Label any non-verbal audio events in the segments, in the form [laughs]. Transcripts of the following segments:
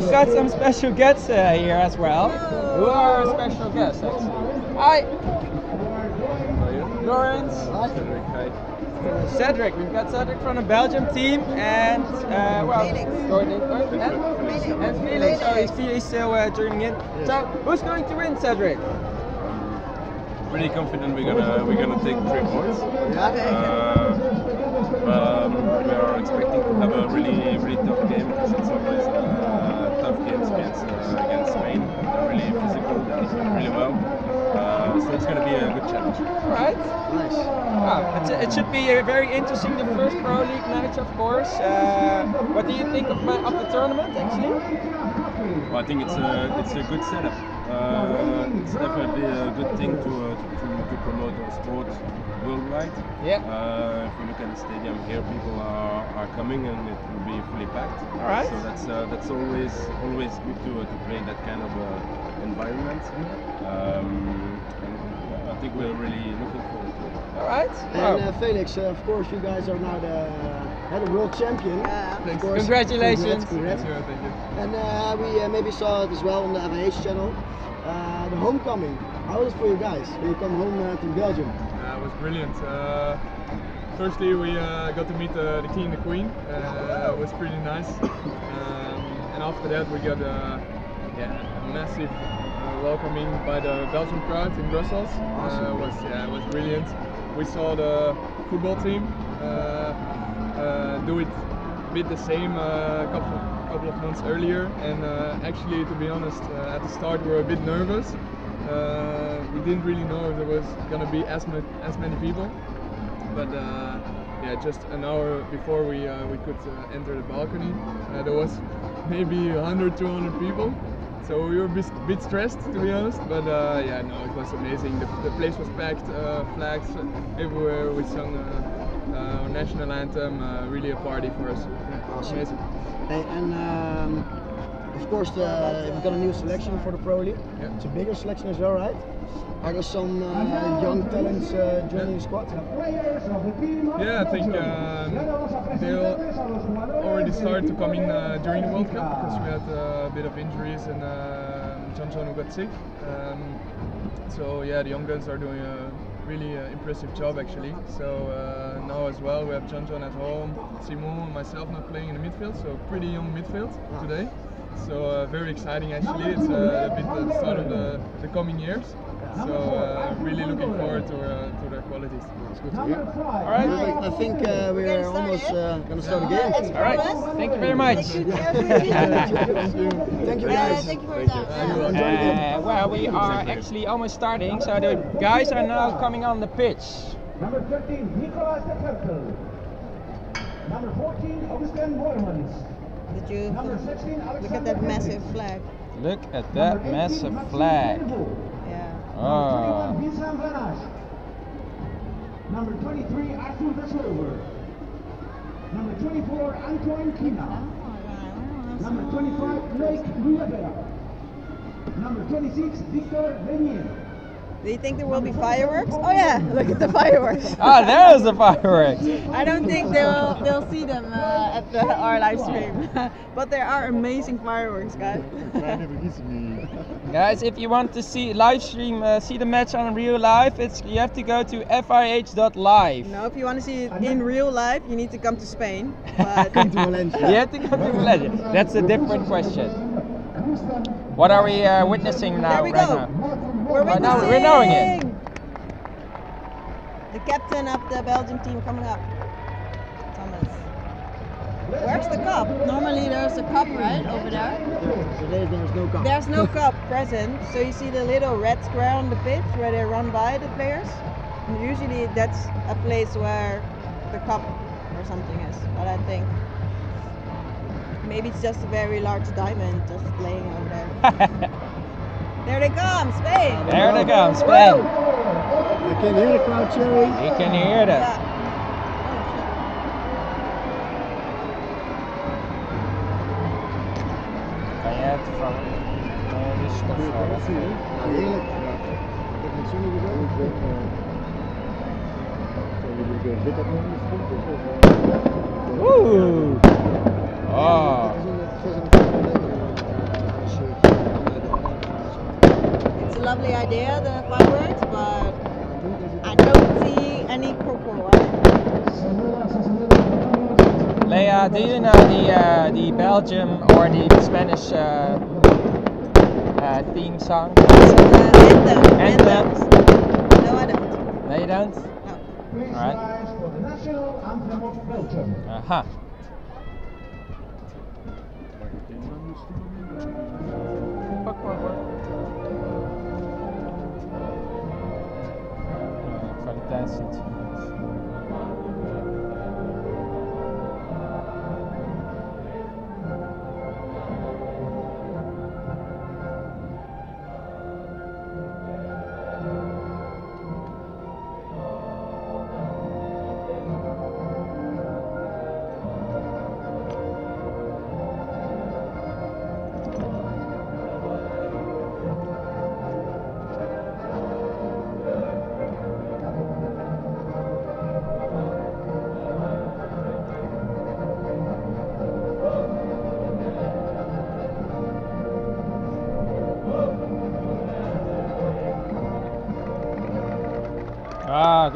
we've got some special guests uh, here as well. Who are our special guests? Actually? Hi. Lawrence. Hi. Cedric, we've got Cedric from the Belgium team and uh, well, going in, oh, and, and Felix. Oh, he's, Felix still uh, joining in. Yes. So, who's going to win, Cedric? Pretty confident we're gonna we're gonna take three points. Uh, um, we are expecting to have a really really tough game against uh, against Spain. They're really physical, they really well. Uh, so it's gonna be a good challenge. Right. Nice. Wow, it's, it should be uh, very interesting. The first Pro League match, of course. Uh, what do you think of, my, of the tournament, actually? Well, I think it's a it's a good setup. Uh, it's definitely a good thing to, uh, to, to, to promote our sport worldwide. Yeah. Uh, if you look at the stadium here, people are, are coming and it will be fully packed. All right. So that's uh, that's always always good to, uh, to play in that kind of uh, environment. Um, and I think we're really looking forward to it. All right. And Wow. uh, Felix, uh, of course, you guys are now the head of world champion. Yeah. Of course, Congratulations. Congrats, congrats. And uh, we uh, maybe saw it as well on the FIH channel. Uh, the homecoming. How was it for you guys? When you come home uh, to Belgium? It was brilliant. Uh, firstly, we uh, got to meet uh, the king and the queen. Uh, it was pretty nice. Um, and after that, we got a, yeah, massive welcoming by the Belgian crowd in Brussels. Uh, it was yeah, it was brilliant. We saw the football team uh, uh, do it a bit the same a couple couple of months earlier. And uh, actually, to be honest, at the start we were a bit nervous. Uh, we didn't really know if there was gonna be as much as many people, but uh, yeah, just an hour before we uh, we could uh, enter the balcony, uh, there was [laughs] maybe 100, 200 people. So we were a bit, bit stressed, to be honest. But uh, yeah, no, it was amazing. The, the place was packed, uh, flags everywhere. We sung uh, uh, our national anthem. Uh, really a party for us. Awesome. Amazing. Hey, and um, of course, the, we've got a new selection for the Pro League. Yeah. It's a bigger selection as well, right? Are there some uh, young talents uh, joining the squad? Yeah, I think um, they'll already start to come in uh, during the World Cup because we had uh, a bit of injuries and uh, John John who got sick. Um, so yeah, the young guns are doing a really uh, impressive job actually. So uh, now as well we have John John at home, Simon and myself not playing in the midfield, so pretty young midfield today. So uh, very exciting actually. It's uh, a bit the start of the, the coming years. So uh, really looking forward to, uh, to their qualities. It's good to hear. All right. I, I think uh, we're almost uh, going to start again. All right. Thank you very much. Thank you guys. thank you for that. Uh, well, we are actually almost starting, so the guys are now coming on the pitch. Number 13, Nicolas de Kerpel. Number 14, Augustin Meurmans. Did you Number 16, Alexander look at that massive flag? Look at that massive flag. Yeah. Oh. Number 21, Vincent Vanasch. Number 23, Arthur de Number 24, Antoine Kina. Oh, Number 25, Blake Rivera. Number 26, Victor Renier. Do you think there will be fireworks? Oh yeah, look at the fireworks. [laughs] Ah, there's the fireworks. I don't think they'll they'll see them uh, at the, our live stream, [laughs] but there are amazing fireworks, guys. [laughs] Guys, if you want to see live stream, uh, see the match on real life, it's you have to go to fih.live. no, if you want to see it in real life, you need to come to Spain. But Come to Valencia. You have to come to Valencia. That's a different question. What are we uh, witnessing now? there we right go. now? We're Right now, we're knowing it. The captain of the Belgian team coming up, Thomas. Where's the cup? Normally there's a cup right over there. Today there's no cup. There's no [laughs] cup present, so you see the little red square on the pitch where they run by the players. And usually that's a place where the cup or something is, but I think maybe it's just a very large diamond just laying over there. [laughs] there they come, Spain! there they come, Spain. I can hear the crowd cheering. You can hear that. Yeah. Kan je het van de stof halen? Nou, heerlijk. Ik heb het zonnetje zo. Oeh. Oh. Het is een- het is lovely idea, the fireworks, but I don't see any cocoa. Leia, do you know the uh, the Belgium or the Spanish uh, uh, theme song? So anthem. Anthem. No, I don't. No, you don't. No. Please Alright. rise for the national anthem of Belgium. Uh huh. Uh,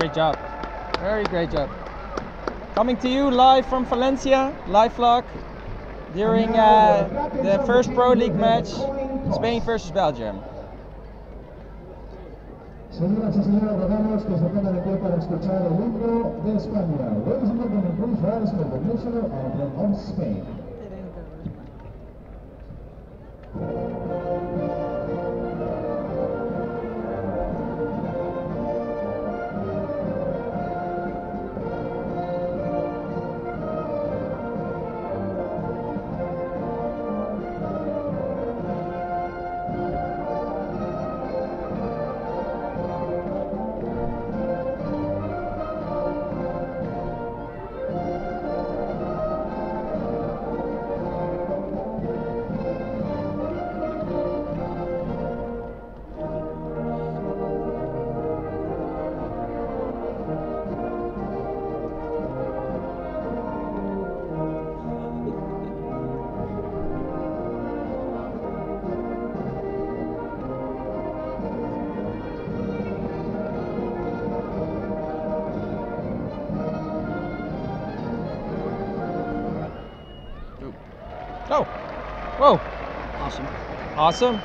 great job. Very great job. Coming to you live from Valencia, live vlog during uh, the first Pro League match, Spain versus Belgium. Señoras y señores, rogamos que se pongan de pie para escuchar el himno de España. Ladies and gentlemen, please rise for the national anthem of Spain. Awesome.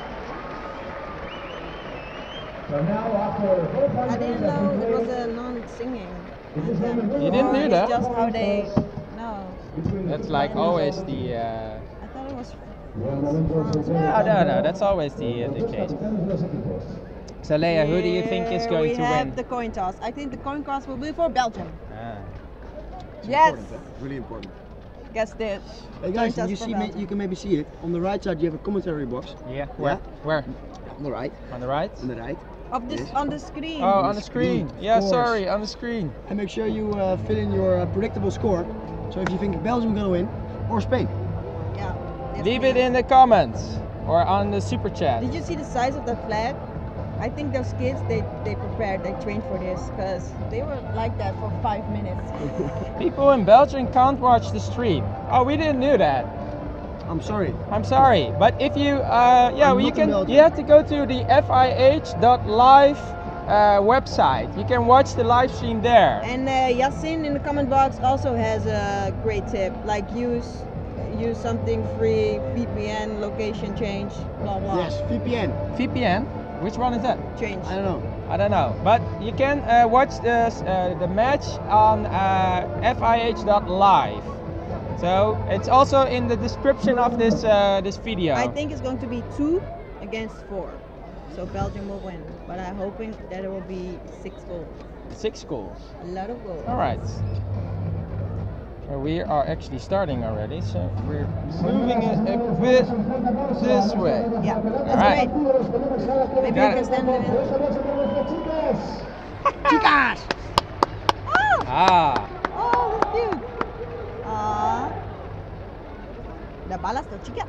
So now after I didn't know have it was a non-singing. it is only You didn't one do that? Just how they. No, That's like always the. Uh, I thought it was. Buen momento se tiene no, no, no. That's always the uh, the case. capitanes de los equipos. So Leia, who do you think is Yeah, going we to have win? the coin toss. I think the coin toss will be for Belgium. Ah. yes. Really important. Guess this. Hey guys, Coin you see, ma- Belgium. you can maybe see it. On the right side, you have a commentary box. Yeah. Where? Where? On the right. On the right? On the right. Of this Yes. on the screen. Oh, on the screen. screen, Yeah, course. sorry, on the screen. And make sure you uh, fill in your uh, predictable score. So if you think Belgium gonna win or Spain. Yeah. Leave it in the comments or on the super chat. Did you see the size of the flag? I think those kids they they prepared, they trained for this because they were like that for five minutes. [laughs] People in Belgium can't watch the stream. Oh, we didn't know that. I'm sorry. I'm sorry, but if you, uh, yeah, I'm well, you can. You have to go to the FIH.live uh, website. You can watch the live stream there. And uh, Yasin in the comment box also has a great tip, like use use something free, VPN, location change, blah blah. Yes, VPN. VPN. Which one is that? Change. I don't know. [laughs] I don't know, but you can uh, watch the uh, the match on uh, FIH.live. So it's also in the description of this uh, this video. I think it's going to be two against four, so Belgium will win. But I'm hoping that it will be six goals, six goals. a lot of goals. All right. Well, we are actually starting already, so we're moving it a bit this way. Yeah, that's All right. great. Maybe Got you it. can stand in the middle. Chicas! Oh, Ah, oh, that's cute. Ah, the balas dos chicas.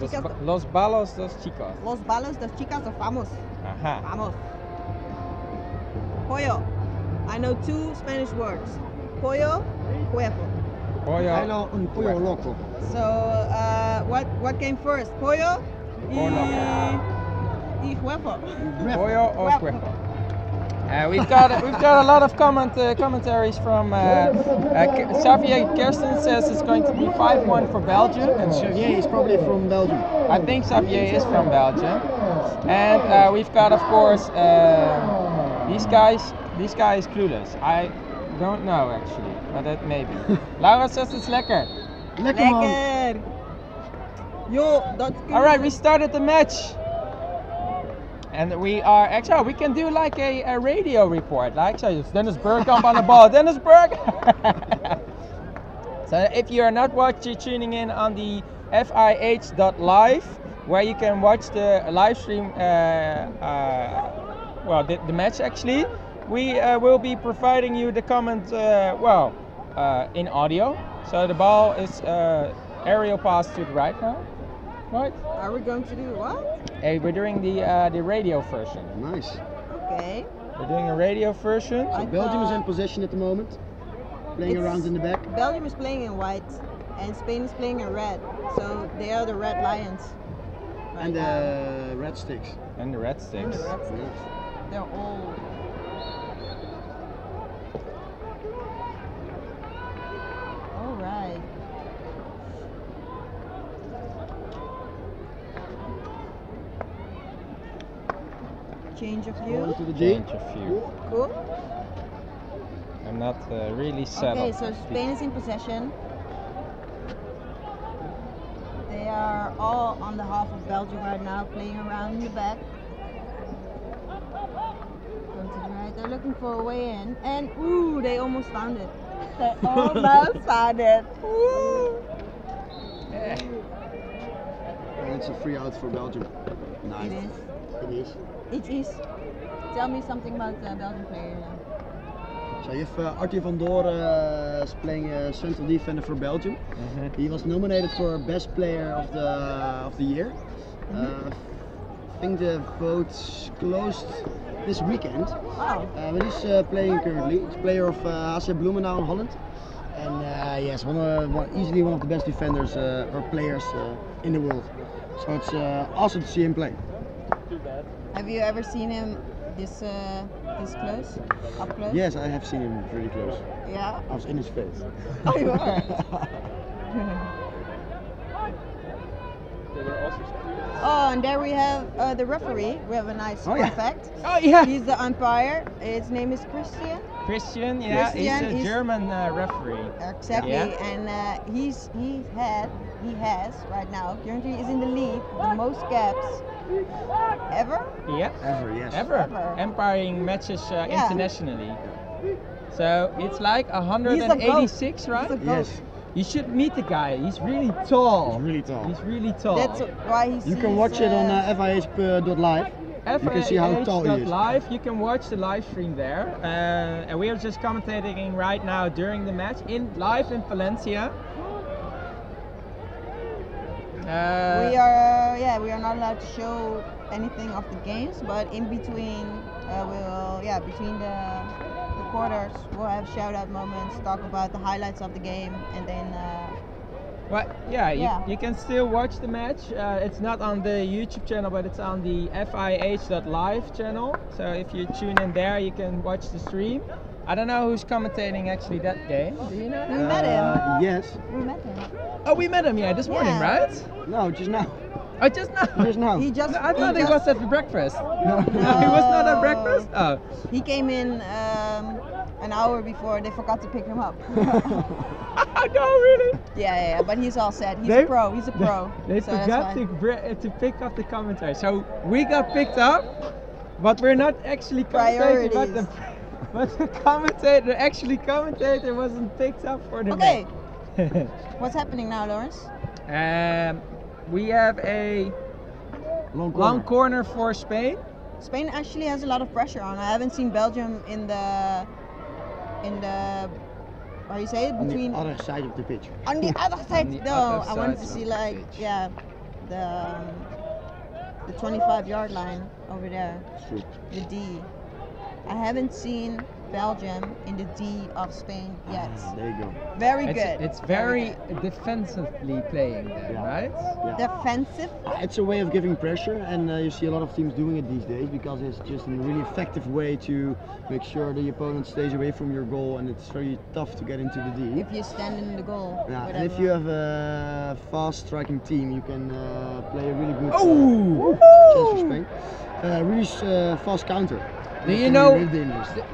los, Chicas, ba- los balos dos chicos. los balas dos chicas of vamos. Ajá. Vamos. Pollo. I know two Spanish words. Pollo, huevo. Pollo. I know un pollo loco. So, uh, what what came first? Pollo? Pollo. y y huevo. Pollo or Huevo. Uh, we've got we've got a lot of comment uh, commentaries from uh, uh, Xavier Kersten says it's going to be 5-1 for Belgium. And Xavier is probably from Belgium. I think Xavier is from Belgium. And uh, we've got, of course, uh, these guys. This guy is clueless. I don't know actually, but that maybe. [laughs] Laura says it's lekker. Lekker man. Lekker. Yo, dat All right, we started the match. And we are actually, we can do like a, a radio report. Like, so it's Dennis Bergkamp on the ball. [laughs] Dennis Berg! [laughs] so if you are not watching, tuning in on the FIH.live, where you can watch the live stream, uh, uh, well, the, the match actually, we uh, will be providing you the comment, uh, well, uh, in audio. So the ball is uh, aerial pass to the right now. Right? Are we going to do what? Hey, we're doing the uh, the radio version. Nice. Okay. We're doing a radio version. I Belgium is in thought possession at the moment. Playing It's- around in the back. Belgium is playing in white and Spain is playing in red. So they are the red lions. right And now. the red sticks. And the red And sticks. the red sticks. They're all. All right. Change of Going view. to the G. Change of view. Cool. I'm not uh, really set Okay, up. so Spain is in possession. They are all on the half of Belgium right now, playing around in the back. Going to the right. They're looking for a way in, and ooh, they almost found it. They [laughs] almost found it. [laughs] Ooh. And it's a free out for Belgium. Nice. It is. It is. It is. Tell me something about the Belgian player. now. So you have uh, Artie van Door uh, is playing uh, central defender for Belgium. mhm. He was nominated for best player of the of the year. Uh, I think the votes closed this weekend. Oh, Uh, but he's uh, playing currently. He's player of uh, HC Bloemendaal in Holland. And uh, yes, one, of, one easily one of the best defenders uh, or players uh, in the world. So it's uh, awesome to see him play. Have you ever seen him this uh, this close, up close? Yes, I have seen him really close. Yeah. I was in his face. Oh, you [laughs] are. Oh, and there we have uh, the referee. We have a nice Oh, fun yeah. fact. Oh yeah. He's the umpire. His name is Christian. Christian, yeah, Christian he's a is- German uh, referee. Exactly. Yeah. And uh, he's he had he has right now currently is in the league the most caps ever. Yeah. Ever, yes. Ever. Ever. Umpiring matches uh, Yeah. internationally. So it's like goat. 186, right? He's a. Yes. You should meet the guy. He's really tall. He's really tall. He's really tall. That's why he's. You can watch it on uh, FIH.live. You can see how tall he is. Live, you can watch the live stream there, uh, and we are just commentating right now during the match in live in Valencia. Uh, we are yeah we are not allowed to show anything of the games, but in between uh, we'll yeah between the the quarters we'll have shout out moments, talk about the highlights of the game, and then uh, Well, yeah, you, Yeah. you can still watch the match. Uh, it's not on the YouTube channel, but it's on the FIH.live channel. So if you tune in there, you can watch the stream. I don't know who's commentating actually that game. Do you know? we that? met him. Uh, yes. We met him. Oh, we met him, yeah, this morning, Yeah. right? No, just now. Oh, just now. Just now. He just I thought he was at breakfast. No. [laughs] He was not at breakfast. Oh, He came in um, an hour before they forgot to pick him up. [laughs] no, really? yeah, yeah, yeah, but he's all set. He's They- a pro. He's a pro. [laughs] They so forgot to, to pick up the commentary. So we got picked up, but we're not actually commentating. But the, but the commentator, actually commentator, wasn't picked up for the Okay, what's happening now, Lawrence? um, we have a Long corner. long corner for Spain. Spain actually has a lot of pressure on. I haven't seen Belgium in the in the how you say it on the other side of the pitch. on the other [laughs] side. the no, I wanted to see like pitch. yeah the um, the 25 yard line over there, True. the D. I haven't seen Belgium in the D of Spain yet. There you go. Very It's, good. it's Very very defensively playing then, Yeah. right? Yeah. defensive. Uh, It's a way of giving pressure, and uh, you see a lot of teams doing it these days because it's just a really effective way to make sure the opponent stays away from your goal, and it's very tough to get into the D. If you stand in the goal. Yeah, with and if you have a fast striking team, you can uh, play a really good uh, Oh! chance for Spain. Uh, really uh, fast counter. Do you know?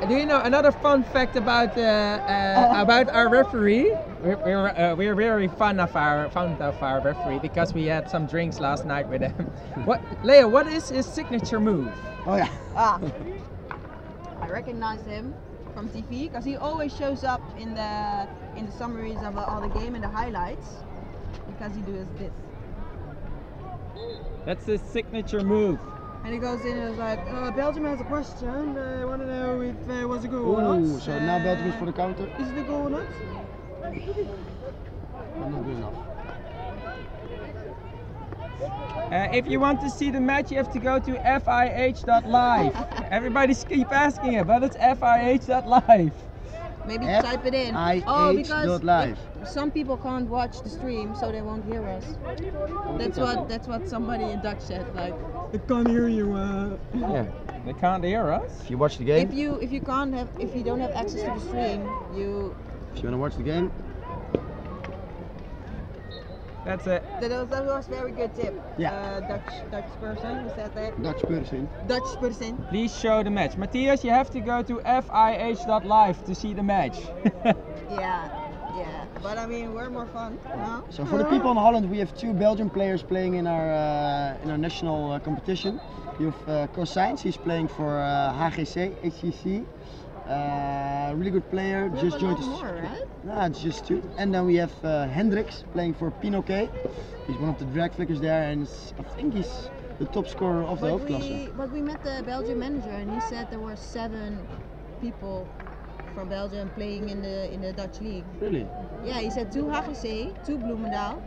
Do you know another fun fact about uh, uh, about our referee? We're we're, uh, we're very fond of our fond of our referee because we had some drinks last night with him. [laughs] what, Leo? What is his signature move? Oh yeah. Ah. [laughs] I recognize him from TV because he always shows up in the in the summaries of uh, all the game and the highlights because he does this. That's his signature move. And he goes in and is like, uh, Belgium has a question. Uh, I want to know if there was a goal or Ooh, not. so now Belgium is Uh, for the counter. Is it a goal or not? But not good enough. Uh, if you want to see the match, you have to go to fih.live. [laughs] Everybody keep asking it, but it's fih.live. Maybe F type it in. I oh, because live. some people can't watch the stream, so they won't hear us. That's what that's what somebody in Dutch said. Like, they can't hear you. Uh. Yeah, they can't hear us. If you watch the game, If you if you can't have if you don't have access to the stream, you if you want to watch the game, That's it. that was, that was very good tip. Yeah. Uh, Dutch Dutch person who said that. Dutch person. Dutch person. Please show the match. Matthias, you have to go to fih.live to see the match. [laughs] Yeah. Yeah. But I mean, we're more fun. No? So for the people in Holland, we have two Belgian players playing in our uh, in our national uh, competition. You have uh, Cosijns, he's playing for uh, HGC, HGC. Uh, really good player, We just have a joined us. right? Nah, it's just two. And then we have uh, Hendrickx playing for Pinoké. He's one of the drag flickers there, and it's- I think he's the top scorer of the But hoofdklasse. we, but we met the Belgian manager and he said there were seven people from Belgium playing in the in the Dutch league. Really? Yeah, he said two HGC, two Bloemendaal,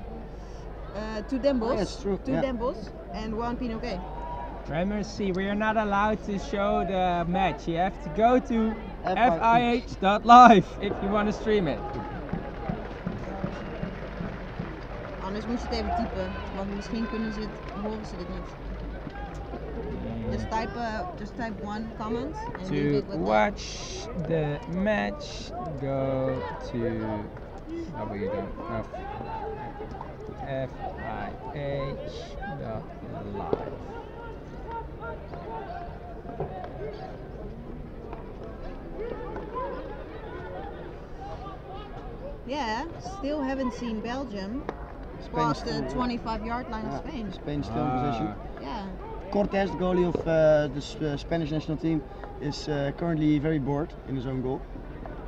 uh, two Den Bosch, Oh, yes, true, two yeah. Den Bosch, and one Pinoké. Remember, see, we are not allowed to show the match. You have to go to fih.live if you want to stream it. Anders moet je het even typen, want misschien kunnen ze het, horen ze dit niet. Just type, uh, just type one comment and To it with the- watch the match, go to w of fih.live. Yeah, still haven't seen Belgium Spain's past the 25 yard line of Spain. Spain still in Ah. possession. Yeah. Cortés, the goalie of uh, the uh, Spanish national team, is uh, currently very bored in his own goal.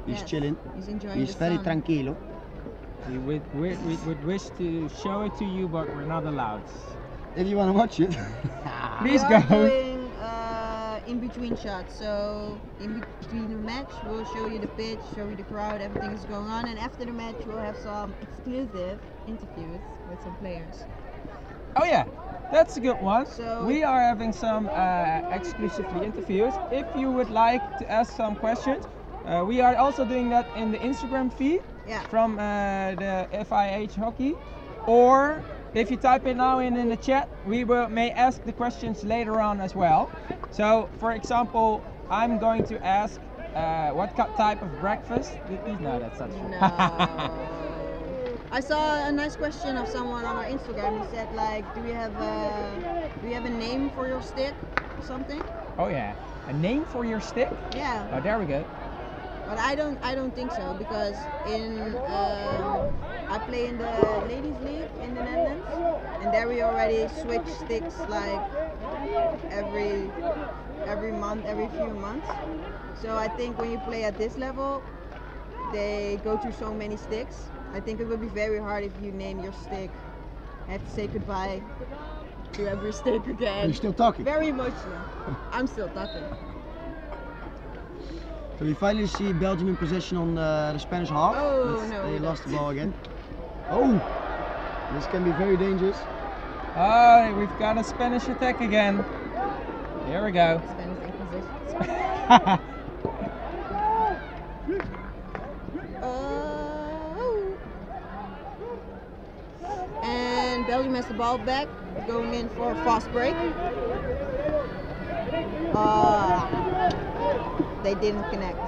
He's Yes, chilling. He's enjoying He's the very sun. tranquilo. We would, we, we would wish to show it to you, but we're not allowed. If you want to watch it, [laughs] Please we are go. In between shots. So in between the match, we'll show you the pitch, show you the crowd, everything is going on, and after the match, we'll have some exclusive interviews with some players. Oh yeah, that's a good one. So- we are having some uh, exclusively interviews. If you would like to ask some questions, uh, we are also doing that in the Instagram feed Yeah. from uh, the FIH Hockey, or if you type it now in in the chat, we will may ask the questions later on as well. So, for example, I'm going to ask uh, what type of breakfast. No, that's not true. No. [laughs] I saw a nice question of someone on our Instagram. He said like, do we have a do we have a name for your stick or something? oh yeah, a name for your stick. Yeah. Oh, there we go. But I don't I don't think so because in um, I play in the ladies league in the Netherlands and there we already switch sticks like every every month every few months. So I think when you play at this level, they go through so many sticks. I think it would be very hard if you name your stick, have to say goodbye to every stick are again. You're still talking? Very emotional. I'm still talking. So we finally see Belgium in possession on uh, the Spanish half. Oh, no, they lost the ball again. Oh, this can be very dangerous. Oh, we've got a Spanish attack again. Here we go. Spanish Inquisition. [laughs] [laughs] Uh, Belgium has the ball back, going in for a fast break. Uh, they didn't connect.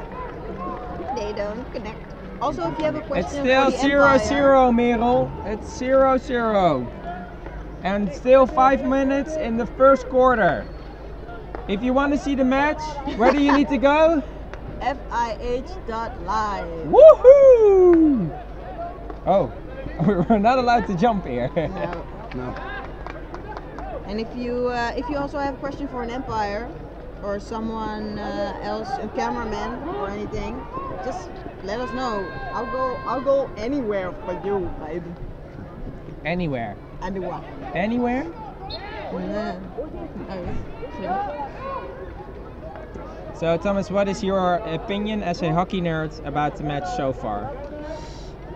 They don't connect. Also, if you have a question It's for still the zero Empire, zero, Merel. It's zero zero. And still five minutes in the first quarter. If you want to see the match, where do you need to go? [laughs] FiH. dot FIH.live. Woohoo! Oh, [laughs] we're not allowed to jump here. No. [laughs] No. And if you uh, if you also have a question for an umpire or someone uh, else, a cameraman or anything, just let us know. I'll go I'll go anywhere for you, baby. Anywhere. Anywhere. Anywhere? Yeah. Oh, So, Thomas, what is your opinion as a hockey nerd about the match so far?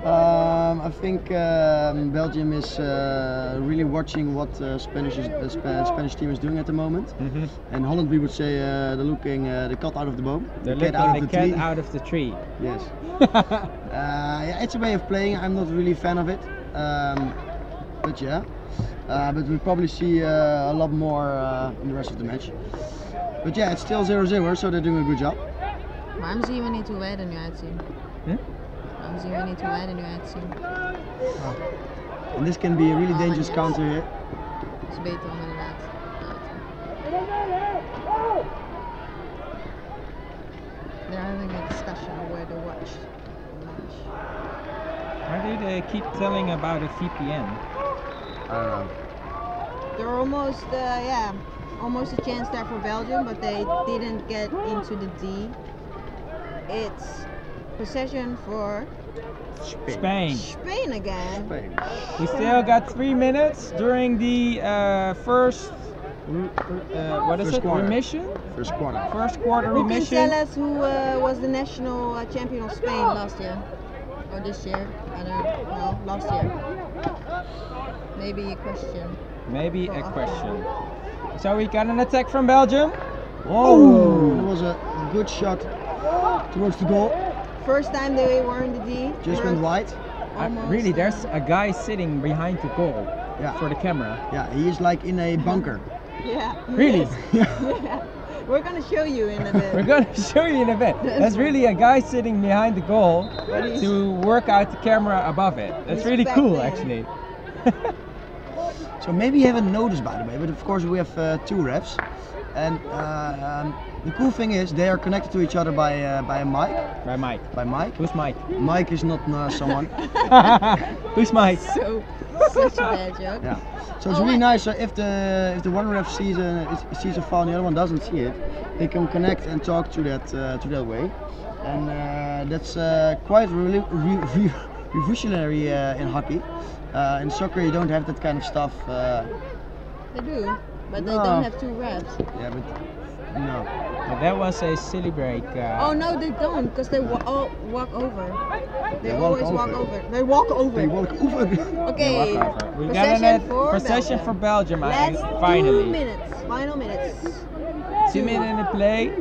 Um, I think um, Belgium is uh, really watching what uh, Spanish is, the Spa- Spanish team is doing at the moment. Mm-hmm. And Holland, we would say uh, they're looking uh, the cat out of the boom. They're the cat out of the cat tree. out of the tree. Yes. [laughs] Uh, yeah, it's a way of playing. I'm not really a fan of it. Um, but yeah. Uh, but we'll probably see uh, a lot more uh, in the rest of the match. But yeah, it's still 0-0, so they're doing a good job. Waarom zien we niet hoe wij er nu uitzien? Hm? Waarom zien we niet hoe wij er nu uitzien? And this can be a really Oh, dangerous yes. counter here. Dat is beter om inderdaad. They're having a discussion on where to watch the match. Why do they keep telling about a VPN? I don't know. They're almost, uh, yeah, almost a chance there for Belgium, but they didn't get into the D. It's possession for Spain. Spain again. Spain. We still got three minutes during the uh, first. Uh, what is First it? quarter. Remission? First quarter. First quarter Who can tell us who uh, was the national uh, champion of Spain last year? Or this year? I don't know. Last year. Maybe a question. Maybe a for question. So we got an attack from Belgium. Oh, that was a good shot towards the goal. First time they were in the D. Just first- went wide. Uh, really, there's a guy sitting behind the goal Yeah. for the camera. Yeah, he is like in a bunker. [laughs] Yeah. Really? [laughs] yeah. We're gonna show you in a bit. We're gonna [laughs] show you in a bit. There's really a guy sitting behind the goal to work out the camera above it. That's really cool, actually. So maybe you haven't noticed by the way, but of course we have uh, two refs. And uh, um, the cool thing is they are connected to each other by uh, by a mic. By Mike. By Mike. Who's Mike? Mike is not uh, someone. [laughs] Who's Mike? So, such a bad joke. Yeah. So it's Oh, really nice. So if the if the one ref sees a sees a foul and the other one doesn't see it, they can connect and talk to that uh, to that way, and uh, that's uh, quite really re- re- revolutionary uh, in hockey. Uh, in soccer, you don't have that kind of stuff. Uh, They do, but they don't have two reps. yeah, but no. But that was a silly break. Uh, Oh no, they don't, because they wa- all walk over. They, They walk always walk over. over. They walk over. They walk over. [laughs] Okay. walk over. We got Possession an for possession Belgium. for Belgium. I- Last finally. two minutes. Final minutes Two minutes in the play.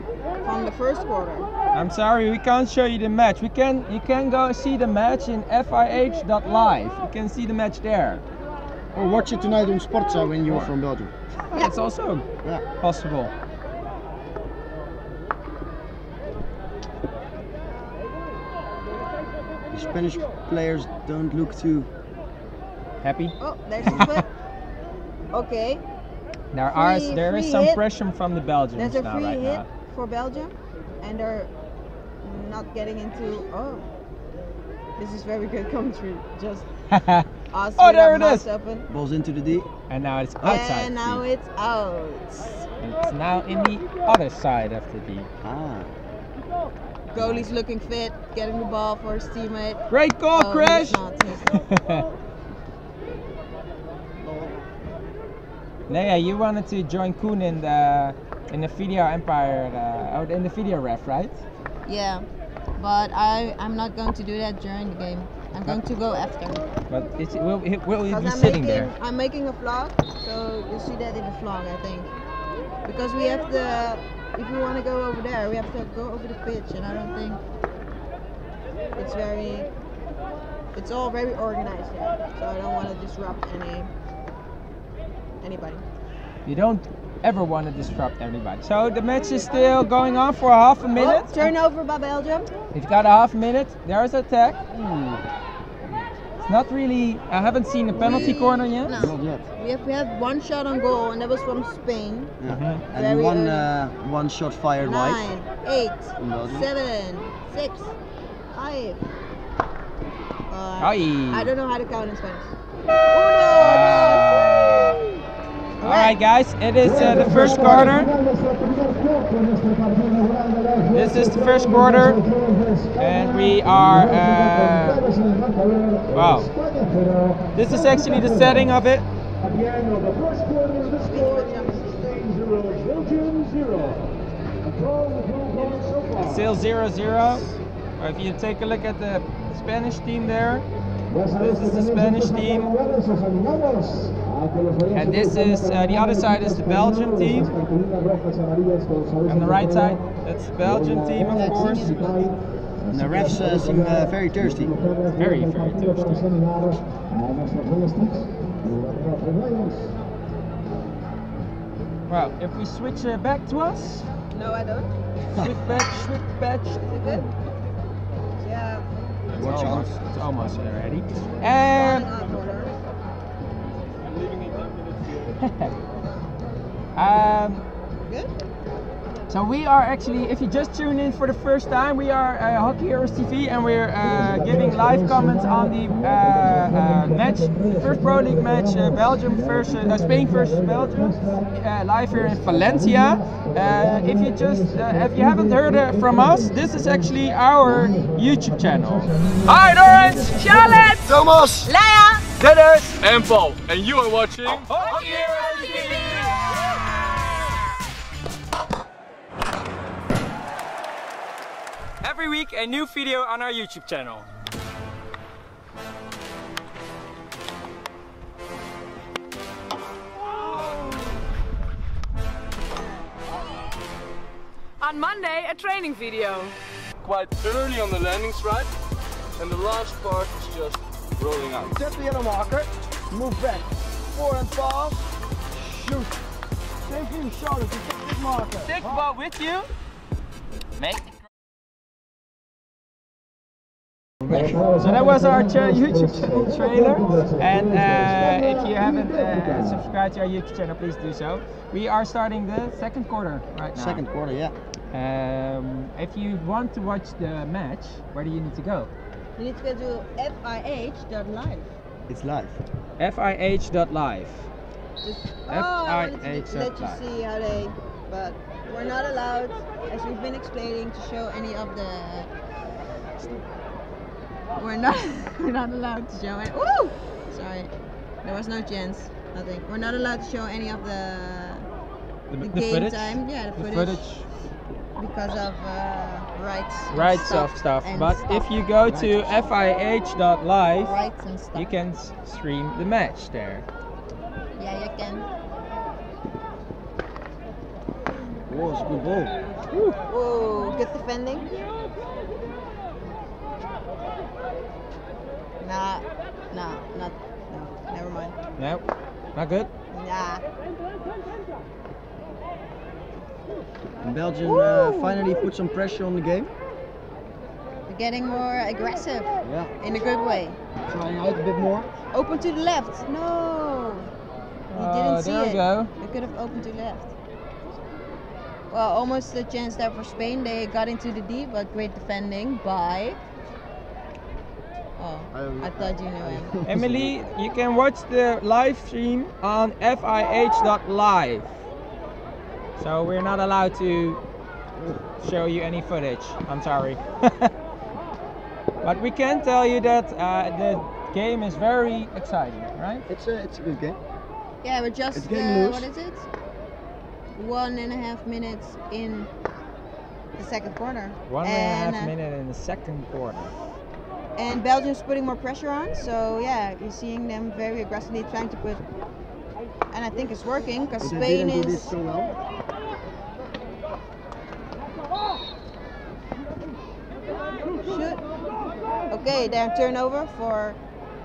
from the first quarter. I'm sorry, we can't show you the match. We can you can go see the match in FIH.live. You can see the match there. Or watch it tonight on Sporza when you're from Belgium. That's also Yeah. possible. The Spanish players don't look too. Happy? Oh, there's the flip. [laughs] Okay, There are Free- there is some hit. pressure from the Belgians there's a now free right hit for Belgium, and they're not getting into. Oh, this is very good commentary. Just [laughs] now. us Oh, with there our it mouths open. Balls into the D. and now it's outside. And now D. it's out. It's now in the other side of the D. Ah. Goalie's looking fit, getting the ball for his teammate. Great goal, Oh, Crash! he's not, he's not. Leia, you wanted to join Koen in the in the video umpire, uh, or in the video ref, right? Yeah, but I I'm not going to do that during the game. I'm going to go after. But it's, will will Because be I'm sitting making there? I'm making a vlog, so you'll see that in the vlog, I think. Because we have to, if we want to go over there, we have to go over the pitch, and I don't think it's very, it's all very organized here. So I don't want to disrupt any anybody. You don't ever want to disrupt anybody. So the match is still going on for a half a oh, minute. Oh, turnover by Belgium. We've got a half minute. There's attack. Hmm. It's not really. I haven't seen a penalty We- corner yet. No. Not yet. We have we have one shot on goal, and that was from Spain. Yeah. Mhm. And one uh, one shot fired wide. Nine, eight, In Belgium. seven, six, five. Uh, Aye. I don't know how to count in Spanish. All right, guys. It is uh, the first quarter. This is the first quarter, and we are. Uh, wow. This is actually the setting of it. At the end of the first quarter, the score is Spain 0, Belgium 0. A draw with no goals so far. Still 0 0. If you take a look at the Spanish team there, this is the Spanish team, and this is uh, the other side is the Belgian team. On the right side, that's the Belgian team, of course. And the refs uh, seem uh, very thirsty. Very, very thirsty. Well, if we switch uh, back to us, No, I don't. switch back, switch back. Is it good? Yeah. It's almost, it's almost ready. Falling And um, Good. So we are actually, if you just tune in for the first time, we are uh, Hockey Heroes TV and we're uh, giving live comments on the uh, uh, match, first Pro League match, uh, Belgium versus uh, Spain versus Belgium, uh, live here in Valencia. Uh, if you just, uh, if you haven't heard uh, from us, this is actually our YouTube channel. Hi, Orange, Charlotte, Thomas! Leia! Dennis, And Paul, and you are watching. Hockey Heroes Every week a new video on our YouTube channel. On Monday, a training video. Quite early on the landing stride, and the last part is just rolling out. Set the yellow marker, move back, four and five, shoot. Same thing, shoulders, you take this marker. Take the ball with you. Make So that was our cha- YouTube channel trailer, and uh, if you haven't uh, subscribed to our YouTube channel, please do so. We are starting the second quarter right now. Second quarter, yeah. Um, if you want to watch the match, where do you need to go? You need to go to fih.live. It's live. fih.live. Just, oh, F I I wanted to let you live. see how they, but we're not allowed, as we've been explaining, to show any of the. We're not, [laughs] we're not allowed to show it. Woo! Sorry, there was no chance. Nothing. We're not allowed to show any of the The, the, the game footage. time. Yeah, the The footage, footage. because of uh, rights. Rights of stuff. But stuff. if you go to fih.live, you can stream the match there. Yeah, you can. Oh, it's a good ball. Whoa, good defending. Nah, nah, not, no, never mind. No, not good. Nah. And Belgium uh, finally put some pressure on the game. We're getting more aggressive Yeah. in a good way. Trying out a bit more. Open to the left. No. He Uh, didn't see there we it. go. They could have opened to left. Well, almost a chance there for Spain. They got into the deep, but great defending by. Oh, I- I thought you knew him. [laughs] Emily, you can watch the live stream on fih.live. So we're not allowed to show you any footage. I'm sorry. [laughs] but we can tell you that uh, the game is very exciting, right? It's a, it's a good game. Yeah, we're just It's getting uh, loose. what is it? One and a half minutes in the second quarter. One and a half uh, minute in the second quarter. And Belgium's putting more pressure on, so yeah, you're seeing them very aggressively trying to put. And I think it's working because Spain is. so well. Shoot. Okay, then turnover for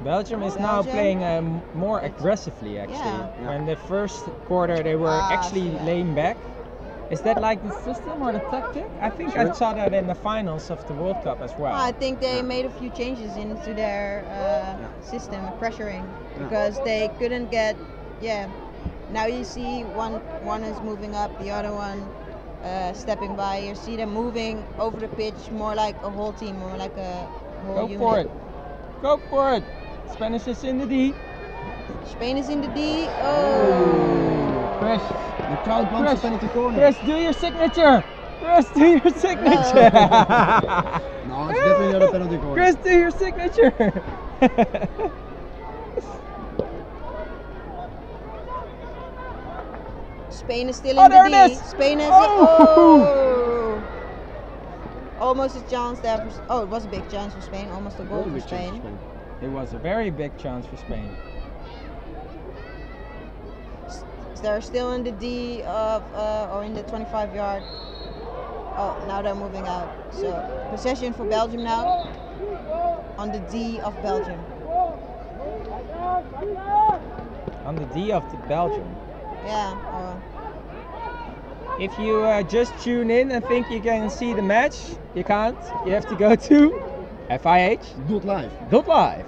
Belgium is now playing um, more aggressively actually. Yeah. When the first quarter they were Ah, actually yeah. laying back. Is that like the system or the tactic? I think I saw that in the finals of the World Cup as well. I think they made a few changes into their uh, system, pressuring, because they couldn't get. Yeah, now you see one one is moving up, the other one uh, stepping by. You see them moving over the pitch more like a whole team, more like a whole Go unit. for it. Go for it. Spanish is in the D. Spain is in the D. Oh. Chris, The crowd wants Chris, the penalty corner. Chris, do your signature. Chris, do your signature. [laughs] No, it's definitely not a penalty corner. Chris, do your signature. Spain is still Oh, in there the it D. is. Spain is. Oh. Oh. Almost a chance there for. Oh, it was a big chance for Spain. Almost a goal for Spain. for Spain. it was a very big chance for Spain. S- They're still in the D of uh, or in the 25 yard. Oh, now they're moving out. So possession for Belgium now. On the D of Belgium. On the D of the Belgium. Yeah. Uh, If you uh, just tune in and think you can see the match, you can't. You have to go to FIH Dot live. dot live.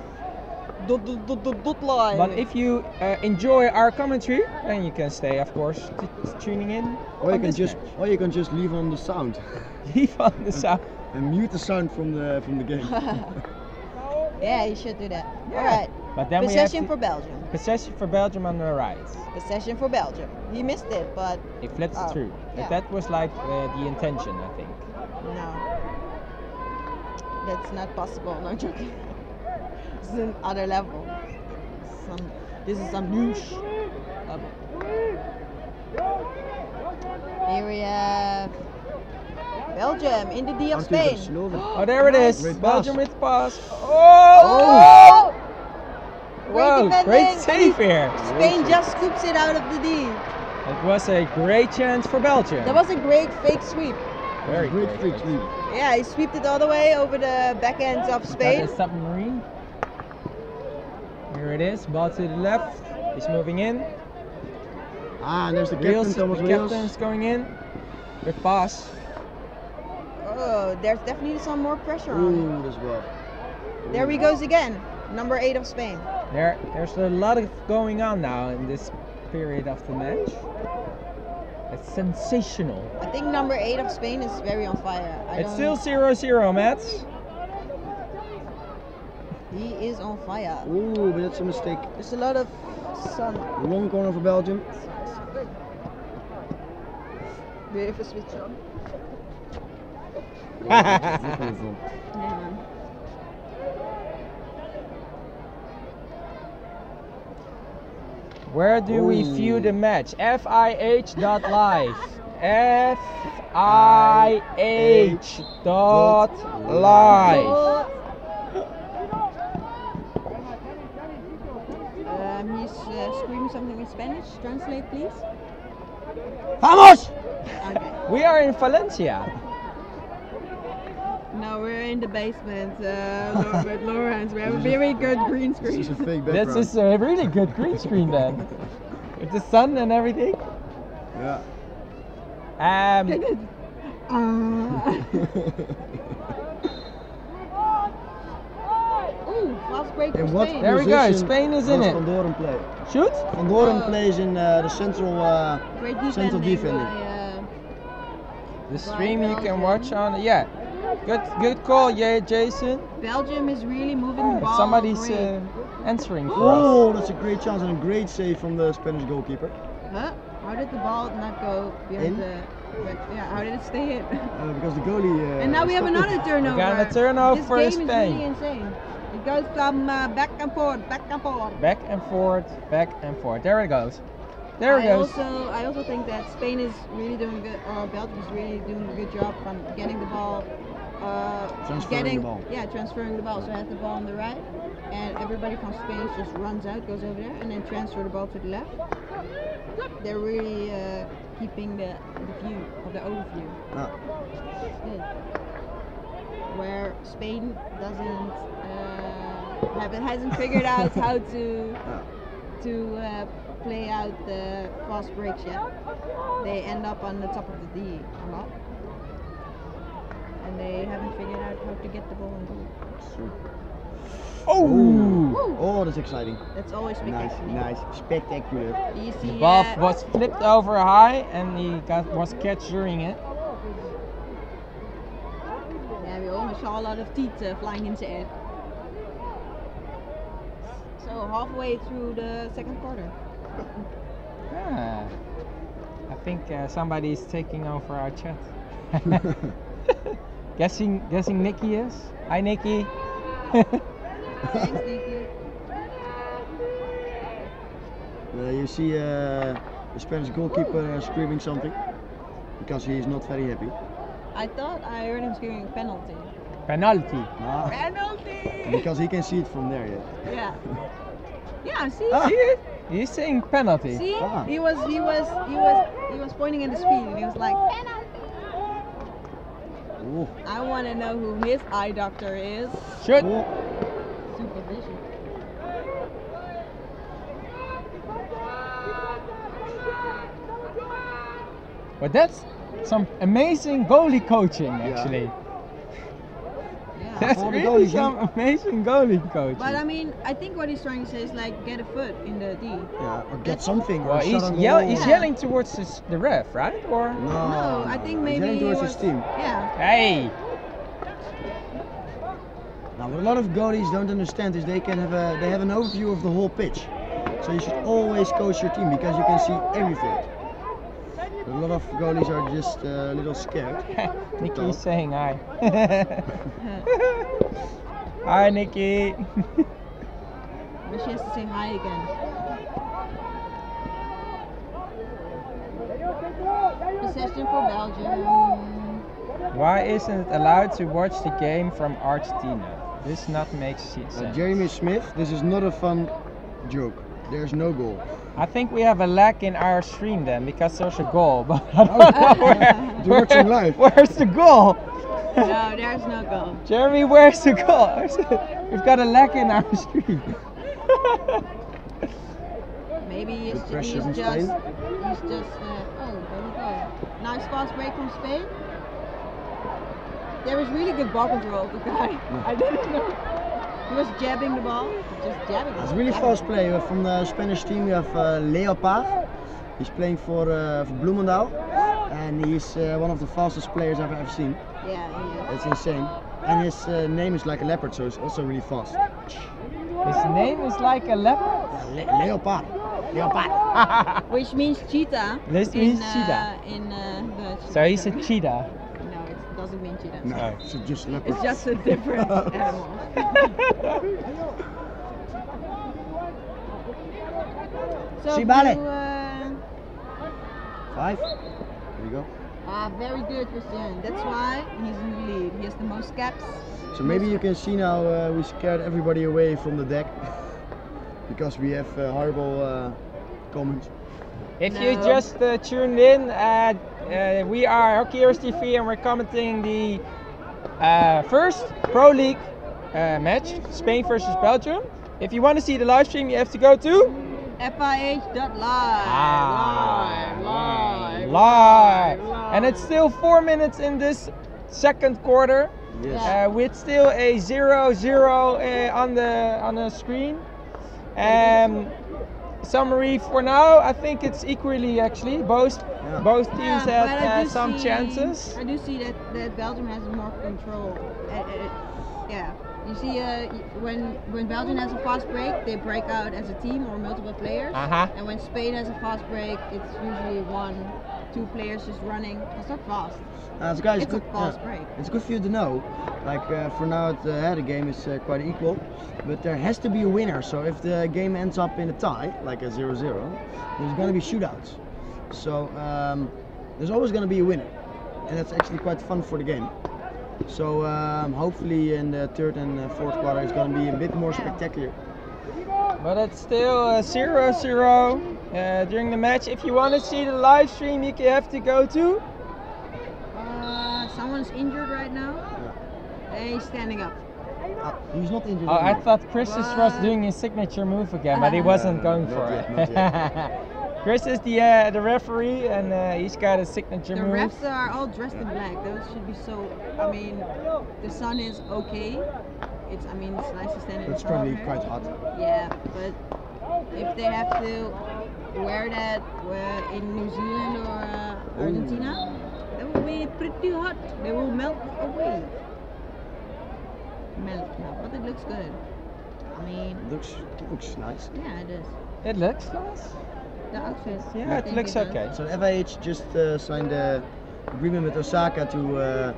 Dot, dot, dot, dot, dot line. But if you uh, enjoy our commentary, then you can stay, of course, t- tuning in. Or you can just, match. or you can just leave on the sound [laughs] leave on the sound. [laughs] and mute the sound from the from the game. [laughs] yeah, you should do that. Yeah. All right. But then we have Possession to- for Belgium. possession for Belgium on the right. Possession for Belgium. He missed it, but He flips Oh, through. yeah. But that was like uh, the intention, I think. no. That's not possible. No I'm joking. This is another level. Some, this is some new sh- level. Here we have Belgium in the D of Spain. [gasps] Oh, there it is. Great Belgium pass. with pass. Oh! oh! Great Whoa, defending. great save here. Spain just scoops it out of the D. It was a great chance for Belgium. That was a great fake sweep. very Great great. freak sweep. Yeah, he swept it all the way over the back ends of That Spain. is submarine. Here it is. Ball to the left. He's moving in. Ah, and there's the Rios, captain, Thomas the Rios. captain is going in. Good pass. Oh, there's definitely some more pressure on him. Ooh, as well. There he goes again. Number eight of Spain. There, there's a lot of going on now in this period of the match. It's sensational. I think number eight of Spain is very on fire. I It's don't- still 0-0, Mats. He is on fire. Ooh, but that's a mistake. There's a lot of sun. Wrong corner for Belgium. Weer even switch on. [laughs] Nee [laughs] man. Where do we view the match? FIH.live. FIH dot live. Um, he's uh, screaming something in Spanish. Translate, please. Vamos! Okay. We are in Valencia. No, we're in the basement uh, [laughs] with Lawrence. We have a very good green This is screen. a fake background. This is a really good green screen then. With the sun and everything. Yeah. Um, [laughs] Ooh, fast break for In what Spain. There we go, position Spain is in does it. Van Doren play? shoot. Van Doren Oh. plays in uh, the central. Uh, defending. Central defending. By, uh, The stream you can watch on. Yeah. Good good call, yeah, Jason. Belgium is really moving the ball. Somebody's uh, answering for us. oh, that's a great chance and a great save from the Spanish goalkeeper. Huh? How did the ball not go behind In? the? but, Yeah, how did it stay in? Uh, because the goalie. Uh, and now we have stopped it. another turnover. got a turnover this for game Spain. is really insane. It goes from uh, back and forth, back and forth. Back and forth, back and forth. There it goes. There it I goes. also I also think that Spain is really doing good, or Belgium is really doing a good job from getting the ball, uh, Transferring getting the ball. yeah transferring the ball. So I have the ball on the right, and everybody from Spain just runs out, goes over there, and then transfer the ball to the left. They're really uh, keeping the, the view of the overview. Ah, Good. Where Spain doesn't uh, Haven't hasn't figured out [laughs] how to to uh, play out the fast breaks yet. They end up on the top of the D a lot, and they haven't figured out how to get the ball in goal. Oh! Oh, that's exciting. That's always Nice, spectacular. nice, spectacular. You The see, ball uh, was flipped over high and he got was catch during it. Yeah, we almost saw a lot of teeth uh, flying into it. So halfway through the second quarter. [laughs] Ah, I think uh, somebody is taking over our chat. [laughs] guessing, guessing Nikki is. Hi, Nikki. [laughs] Thanks, Nikki. Uh, you see uh, the Spanish goalkeeper uh, screaming something because he is not very happy. I thought I heard him screaming penalty. Penalty. Ah, Penalty! because he can see it from there. Yeah. Yeah. Yeah, see? Ah. See it? He's saying penalty. See? Ah. He was he was he was he was pointing at the feet and he was like Ooh. I wanna know who his eye doctor is. Shoot. Ooh. Supervision. But that's some amazing goalie coaching, actually. Yeah. [laughs] That's really goalies, some amazing goalie coaching. But I mean I think what he's trying to say is like get a foot in the D. Yeah, or get something. well, or he's, shot on yell- goal. he's Yeah. yelling towards his, the ref, right? Or No, No, I think he's maybe heading he towards was, his team. Yeah. hey, Now, what a lot of goalies don't understand is they can have a they have an overview of the whole pitch. So you should always coach your team because you can see everything. But a lot of goalies are just uh, a little scared. [laughs] Nikki is saying hi. [laughs] hi, Nikki. But she has to say hi again. Possession for Belgium. Why isn't it allowed to watch the game from Argentina? This not makes se- Uh, sense. Jeremy Smith, this is not a fun joke. There's no goal. I think we have a lack in our stream then because there's a goal, [laughs] but I don't know where, [laughs] You're watching where- live. Where's the goal? No, there's no goal. [laughs] Jeremy, where's the goal? We've got a lack in our stream. Maybe he's, The ju- pressure he's just he's just uh, oh there we go. Nice fast break from Spain. There was really good ball control of the guy. I didn't know. He was jabbing the ball. Just jabbing It's really fast it. play. Uh, From the Spanish team, we have uh, Leopard. He's playing for, uh, for Bloemendaal. And he's uh, one of the fastest players I've ever seen. Yeah, he is. It's insane. And his uh, name is like a leopard, so it's also really fast. His name is like a leopard. Le- leopard. Leopard. Which means cheetah. This in, means uh, cheetah. In uh, Dutch. So he's a cheetah. No, doesn't mean cheetah. No, it's just leopard. It's just a different [laughs] animal. [laughs] So Sibale. you, uh, Five. There you go. ah, very good, Christian. That's why he's in the lead. He has the most caps. So maybe you can see now uh, we scared everybody away from the deck [laughs] because we have uh, horrible uh, comments. If you just uh, tuned in, uh, uh, we are Hockey Heroes TV and we're commenting the uh, first Pro League uh, match, Spain versus Belgium. If you want to see the live stream, you have to go to FIH.live. Ah, live, live, live. live. And it's still four minutes in this second quarter, Yes. uh, with still a 0-0 uh, on the on the screen. Um, summary for now, I think it's equally actually. Both Yeah. both teams Yeah, had uh, some see- chances. I do see that, that Belgium has more control. Uh, uh, yeah, you see, uh, when when Belgium has a fast break, they break out as a team or multiple players. Uh-huh. And when Spain has a fast break, it's usually one, two players just running. It's not fast. Uh, it's, guys, It's a good, fast yeah. break. It's good for you to know. Like uh, for now, it, uh, the game is uh, quite equal, but there has to be a winner. So if the game ends up in a tie, like a 0-0, there's going to be shootouts. So um, there's always going to be a winner, and that's actually quite fun for the game. So um, hopefully in the third and uh, fourth quarter, it's going to be a bit more spectacular. But it's still uh, 0-0 uh, during the match. If you want to see the live stream, you have to go to. Uh, someone's injured right now. And he's standing up. Uh, he's not injured. Oh, I thought Chris is was doing his signature move again, but he wasn't No, going for yet, it. [laughs] Chris is the uh, the referee, and uh, he's got a signature The move. refs are all dressed in black. Those should be so. I mean, the sun is okay. It's. I mean, it's nice to stand in It's sun probably quite hot. Yeah, but if they have to wear that in New Zealand or uh, Argentina, that will be pretty hot. They will melt away. Melt, no, but it looks good. I mean, Looks looks nice. yeah, it is. It looks nice. The outfit. Yeah, I it looks does. okay. So FIH just uh, signed the agreement with Osaka to uh,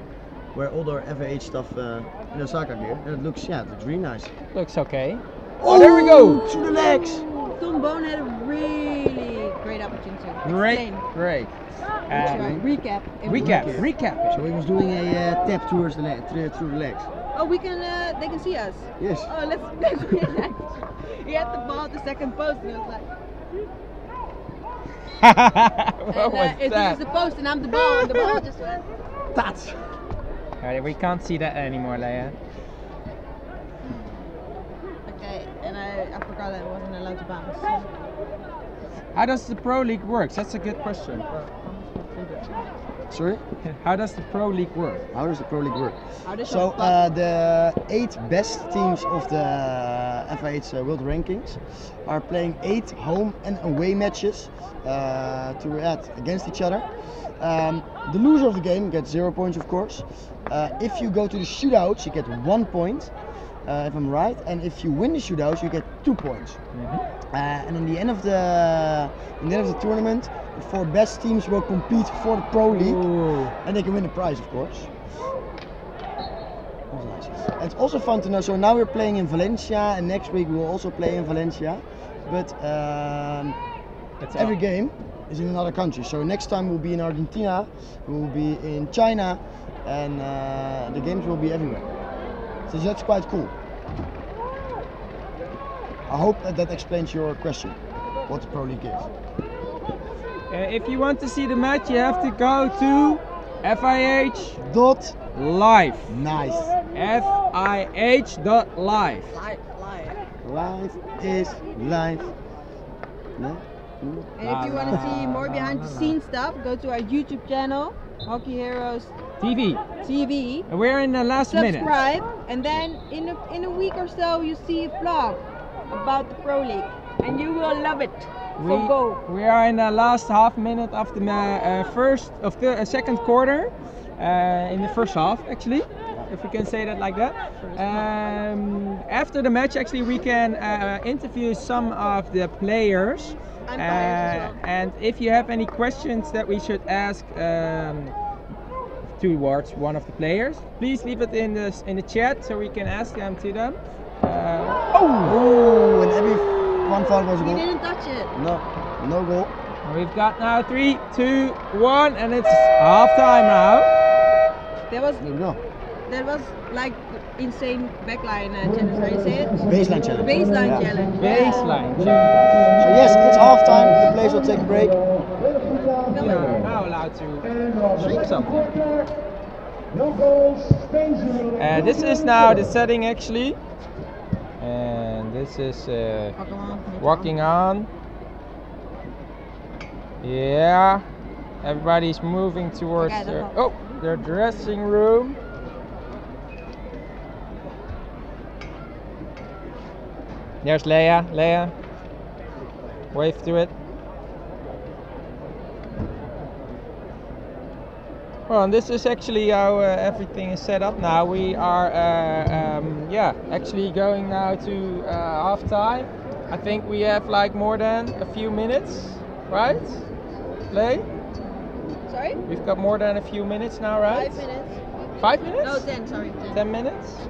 wear all their FIH stuff uh, in Osaka gear, and it looks yeah, it looks really nice. Looks okay. Oh, there we go. To the legs. Tom Bone had a really great opportunity. Great, Explain. great. Um, recap. in recap, recap. So he was doing a uh, tap towards the leg, through, through the legs. Oh, we can. Uh, they can see us. Yes. Oh, let's [laughs] let's. He had the ball at the second post, and he was like, [laughs] what and, was uh, it that? was the post, and I'm the ball, and the ball just went. That's. Alright, we can't see that anymore, Leia. Okay, and I, I forgot that I wasn't allowed to bounce. How does the Pro League work? That's a good question. Sorry. How does the Pro League work? How does the Pro League work? So uh, the eight best teams of the FIH uh, World Rankings are playing eight home and away matches uh, to react against each other. Um, the loser of the game gets zero points, of course. Uh, if you go to the shootouts, you get one point, uh, if I'm right. And if you win the shootouts, you get two points. Uh, and in the end of the in the end of the tournament, the four best teams will compete for the Pro League, Ooh. and they can win the prize, of course. Nice. It's also fun to know. So now we're playing in Valencia, and next week we will also play in Valencia. But um, every all. game is in another country. So next time we'll be in Argentina, we'll be in China, and uh, the games will be everywhere. So that's quite cool. I hope that that explains your question. What the Pro League is. Uh, if you want to see the match, you have to go to FIH Dot live. nice. FIH dot live. live, live. Life is life. No? And if you want to see more behind the scenes stuff, go to our YouTube channel, Hockey Heroes TV. TV. We're in the last minute. Subscribe, and then in a, in a week or so, you see a vlog about the Pro League, and you will love it. We, So go. we are in the last half minute of the uh, first of the uh, second quarter. Uh, in the first half, actually, if we can say that like that. Um, after the match, actually, we can uh, interview some of the players. And Uh, well. and if you have any questions that we should ask um, towards one of the players, please leave it in the in the chat so we can ask them to them. Uh, Oh, and every one foul was a He goal. didn't touch it. No, no goal. We've got now three, two, one, and it's half time now. There was There we go. that was like insane backline uh, challenge. How you say it? Baseline challenge. Baseline Yeah. challenge. Baseline. So yes, it's half time. The players will take a break. We are now allowed to drink something. No goals, Spain. Uh, this is now the setting actually, and this is uh, walking on. Yeah, everybody's moving towards Okay, their, oh their dressing room. There's Leia. Leia, wave to it. Well, and this is actually how uh, everything is set up now. We are, uh, um, yeah, actually going now to uh, half time. I think we have like more than a few minutes, right? Play? Sorry? We've got more than a few minutes now, right? Five minutes. Five minutes? No, ten. Sorry, ten. 10 minutes?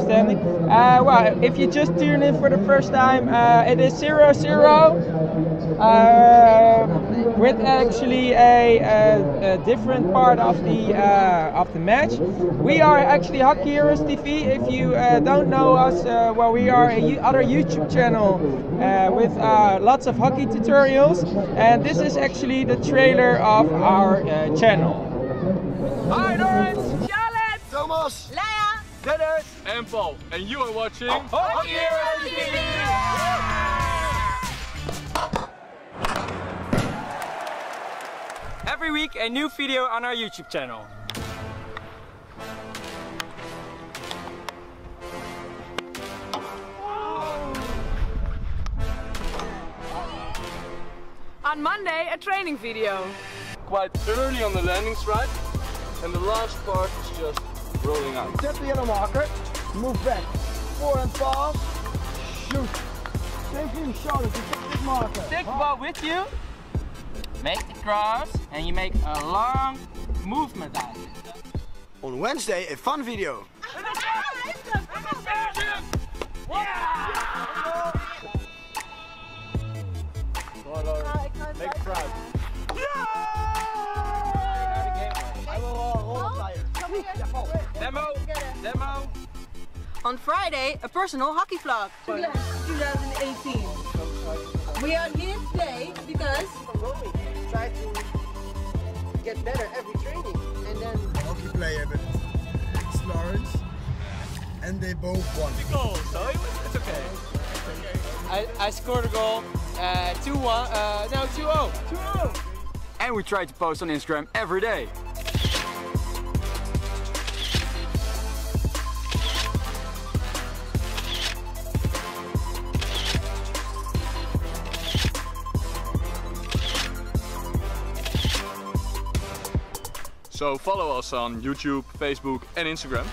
Standing? Uh, well, if you just tune in for the first time, uh, it is 0 0 uh, with actually a, a, a different part of the uh, of the match. We are actually Hockey Heroes TV. If you uh, don't know us, uh, well, we are a u- other YouTube channel with lots of hockey tutorials, and this is actually the trailer of our channel. Hi, Lawrence! Charlotte! Thomas. Leia! Dennis. And Paul. And you are watching. Oh, oh, Hockey Heroes TV. Every week a new video on our YouTube channel. On Monday, a training video. Quite early on the landing stride, and the last part is just rolling out. Set the yellow marker. Move back. Four and five. Shoot. Take your shoulders to set this marker. Take the ball with you, make the cross, and you make a long movement out of it. On Wednesday, a fun video. Make it proud. Demo, demo. On Friday, a personal hockey vlog. 2018. We are here today because Try to get better every training. And then hockey player, but it's Lawrence. And they both won. The goal, so it's okay. I, I scored a goal, uh, 2 1, uh, no, 2 0. 2 0. And we try to post on Instagram every day. So follow us on YouTube, Facebook, and Instagram.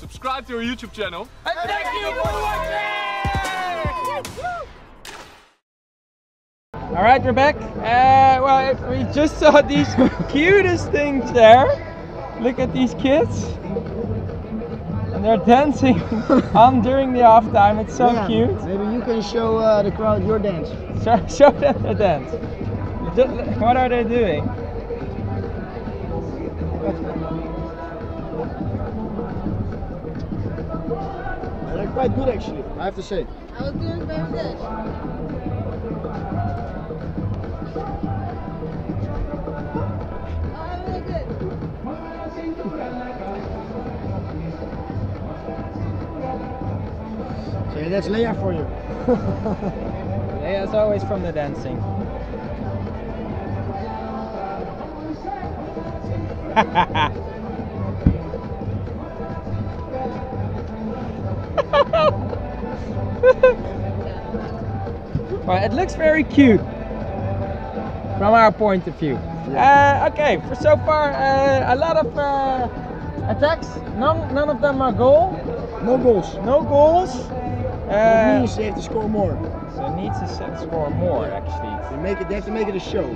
Subscribe to our YouTube channel. And Thank you for watching! All right, we're back. Uh, well, we just saw these [laughs] cutest things there. Look at these kids. And they're dancing [laughs] on during the off time. It's so Yeah, cute. Maybe you can show uh, the crowd your dance. Show, [laughs] show them the dance. Ju- What are they doing? They're quite good actually, I have to say. I was doing very good. Really good. So yeah, that's Leia for you. [laughs] Yeah, it's always from the dancing. [laughs] well, it looks very cute from our point of view. Uh, okay, for so far, uh, a lot of uh, attacks. None, none of them are goal. No goals. No goals. Uh, means they have to score more. so it needs to set score more actually. They make it. They have to make it a show.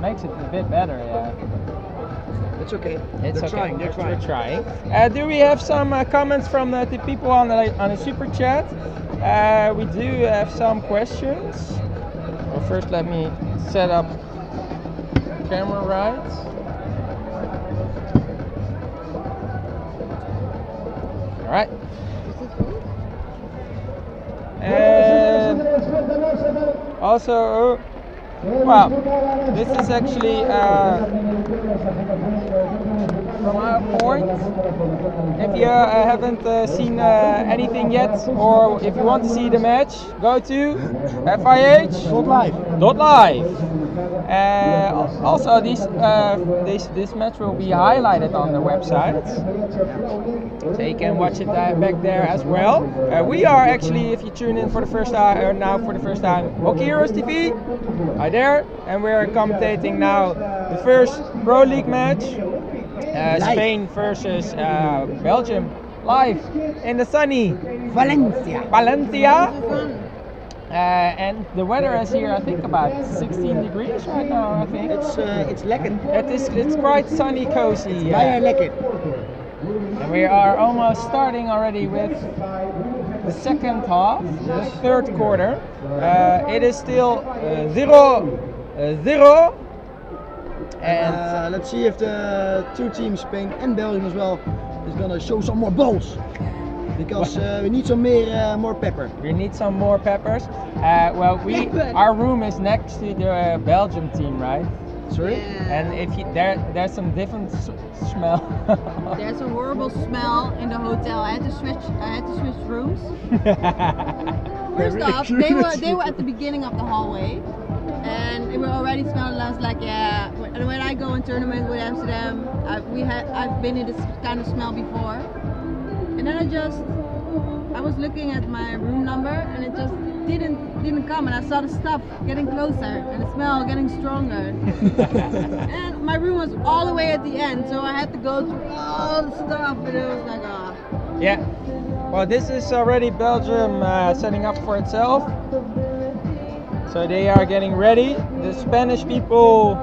Makes it a bit better, yeah. It's okay. It's they're okay. trying. They're they're trying. trying. Uh, do we have some uh, comments from the, the people on the on the super chat? Uh, we do have some questions. Well, first let me set up camera right. All right. And also, well, this is actually uh, from our point. If you uh, haven't uh, seen uh, anything yet, or if you want to see the match, go to FIH Live. Dot live. Uh, also, this, uh, this this match will be highlighted on the website, so you can watch it uh, back there as well. Uh, we are actually, if you tune in for the first time, or now for the first time, Hockey Heroes TV, right there, and we're commentating now the first Pro League match, Spain versus uh, Belgium, live in the sunny Valencia. Valencia. Uh, and the weather is here, I think, about 16 degrees right now. I think It's uh, it's lekker. it is. It's quite sunny, cozy. Uh, lekker. and we are almost starting already with the second half, the third quarter. Uh, it is still uh, zero, uh, zero. And Uh, let's see if the two teams, Spain and Belgium as well, is gonna show some more balls. because uh, we need some more, uh, more pepper. We need some more peppers. Uh, well, we our room is next to the uh, Belgium team, right? Sorry? And if you, there there's some different s- smell. [laughs] There's a horrible smell in the hotel. I had to switch. I had to switch rooms. [laughs] First off, [laughs] they were they were at the beginning of the hallway, and it already was like, yeah. And when I go in tournament with Amsterdam, I, we had I've been in this kind of smell before, and then I just I was looking at my room number, and it just didn't didn't come, and I saw the stuff getting closer and the smell getting stronger. [laughs] and my room was all the way at the end, so I had to go through all the stuff, and it was like, ah. yeah. Well, this is already Belgium uh, setting up for itself. So they are getting ready. The Spanish people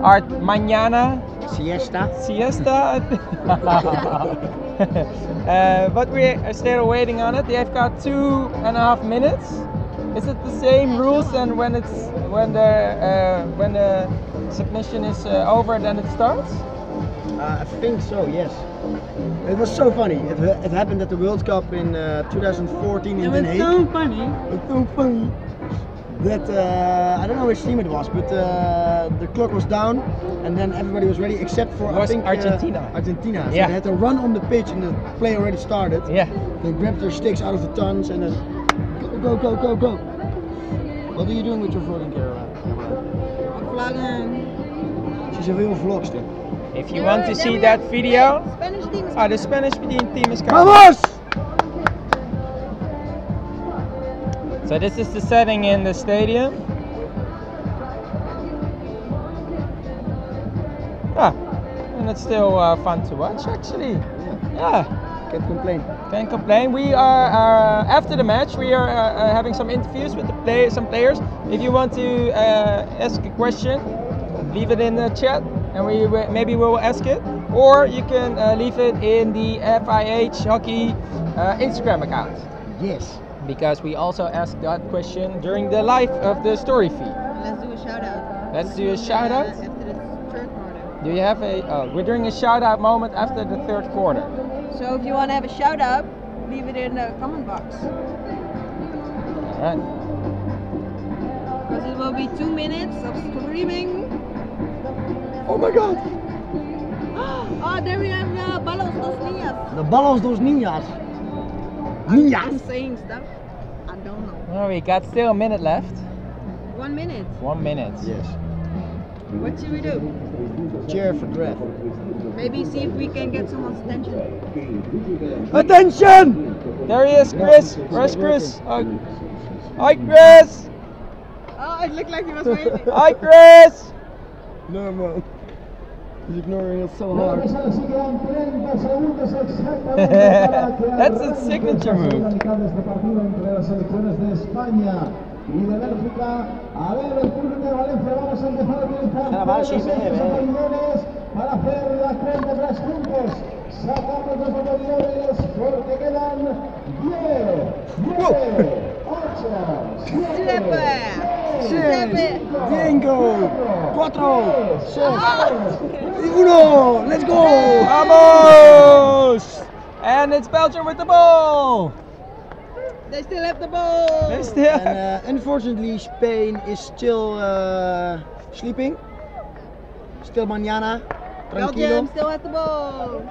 are mañana Siesta. siesta. [laughs] [laughs] Uh, but we are still waiting on it. They've got two and a half minutes. Is it the same rules and when it's when the uh, when the submission is uh, over then it starts? Uh, I think so, yes. It was so funny. It, it happened at the World Cup in uh, 2014 in It Den was Haag. so funny. It's so funny that uh, I don't know which team it was, but uh, the clock was down, and then everybody was ready except for It I was think uh, Argentina. Argentina. So Yeah. they had to run on the pitch, and the play already started. Yeah. They grabbed their sticks out of the tons and then go, go, go, go, go. What are you doing with your vlogging camera? I'm vlogging. She's a real vlogster. If you want to see that video, Spanish team ah, the Spanish team is coming. Vamos! So this is the setting in the stadium. Ah, and it's still uh, fun to watch actually. Yeah, Can't complain. can't complain. We are uh, after the match. We are uh, uh, having some interviews with the play some players. If you want to uh, ask a question, leave it in the chat, and we maybe we will ask it. Or you can uh, leave it in the FIH Hockey uh, Instagram account Yes. because we also asked that question during the live of the story feed. Let's do a shout out. Let's do a shout out. After the third quarter. Do you have a? Oh, we're doing a shout out moment after the third quarter. So if you want to have a shout out, leave it in the comment box. All right. Because it will be two minutes of streaming. Oh my god! Oh, [gasps] there we have the Balos dos Niñas. The ballos dos niñas. I'm saying stuff. I don't know. Well, we got still a minute left. One minute. One minute. Yes. What should we do? Chair for draft. Maybe see if we can get someone's attention. Attention! There he is, Chris. Where's Chris? Oh. Hi, Chris. Oh, it looked like he was waving. Hi, Chris. No man. He's ignoring us so hard. [laughs] That's a signature move. este partido entre las selecciones de España y de Bélgica. A ver, el público de Valencia, vamos a empezar a utilizar Será mal, sí, todos ve, estos ve. botellones para hacer la cuenta de las juntos. Sacamos los botellones porque quedan 10, 9, 8, 7, Seis, cinco, cuatro, seis, y. Let's go! Vamos! And it's Belgium with the ball. They still have the ball. They still. And uh, unfortunately, Spain is still uh, sleeping. Still mañana. Belgium Tranquilo. still has the ball.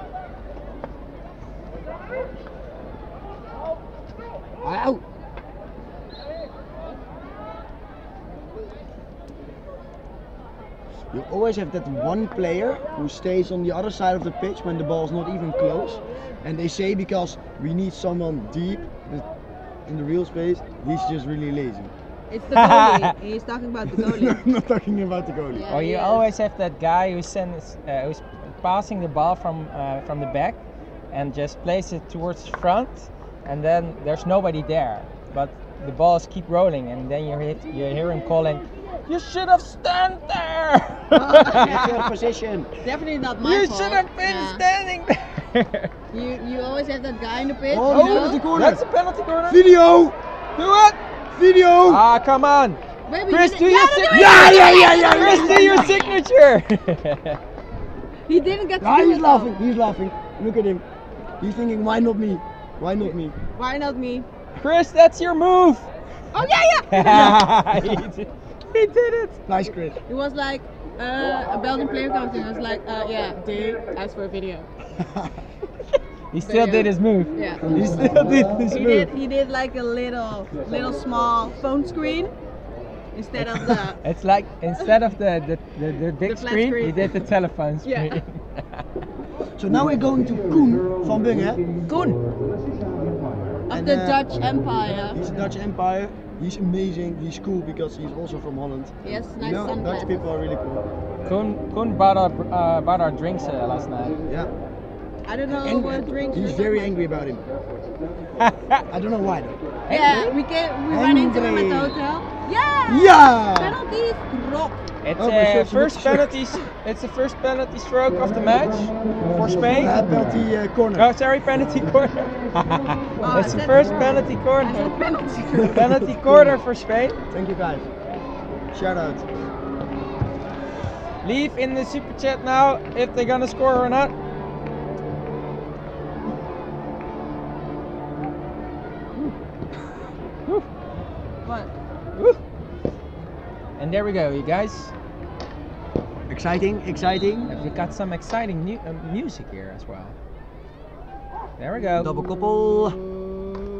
Ow. You always have that one player who stays on the other side of the pitch when the ball's not even close. And they say because we need someone deep in the real space, he's just really lazy. It's the goalie. [laughs] He's talking about the [laughs] goalie. I'm not talking about the goalie. Yeah, Or you is. always have that guy who sends, uh, who's passing the ball from uh, from the back, and just plays it towards the front, and then there's nobody there, but the balls keep rolling, and then you hear you hear him calling, "You should have stand there! Get your position. Definitely not my you fault. should have been Yeah. standing there!" You you always have that guy in the pitch. Oh, you know? at the corner. That's a penalty corner. Video! Do it! Video! Ah, come on, Wait, we Chris, do your signature. Yeah, yeah, yeah, yeah, Chris, do your signature. [laughs] He didn't get to Ah, do he's it, laughing. He's laughing. Look at him. He's thinking, why not me? Why not me? Why not me? Chris, that's your move. Oh yeah, yeah. [laughs] [laughs] he, did, it. Nice, Chris. It was like uh, a Belgian player comes in. I was like, uh, yeah, dude, ask for a video. [laughs] He still did his move. Yeah. He still did his He move. did. He did like a little, little small phone screen instead of the. [laughs] It's like instead of the the, the, the big The flat screen, he did the telephone screen. Yeah. screen. [laughs] So now we're going to Coen van Bunge. Coen. of And, the uh, Dutch umpire. He's a Dutch umpire. He's amazing. He's cool because he's also from Holland. Yes, You nice know, Dutch people are really cool. Coen, Coen bought our uh, bought our drinks uh, last night. Yeah. I don't know And what drinks. he's very angry about him. I don't know why though. Yeah, we came. We ran into him at the hotel. Yeah. Yeah! Penalties, rock. It's Oh, uh, but first shirts. penalty. s- It's the first penalty stroke of the match for Spain. Uh, penalty uh, corner. Oh, sorry, penalty corner. Oh, [laughs] it's the that's- first penalty corner. penalty. [laughs] penalty corner for Spain. Thank you guys. Shout out. Leave in the super chat now if they're gonna score or not. What? Woo. And there we go, you guys. Exciting, exciting. And we got some exciting mu- uh, music here as well. There we go. Double couple.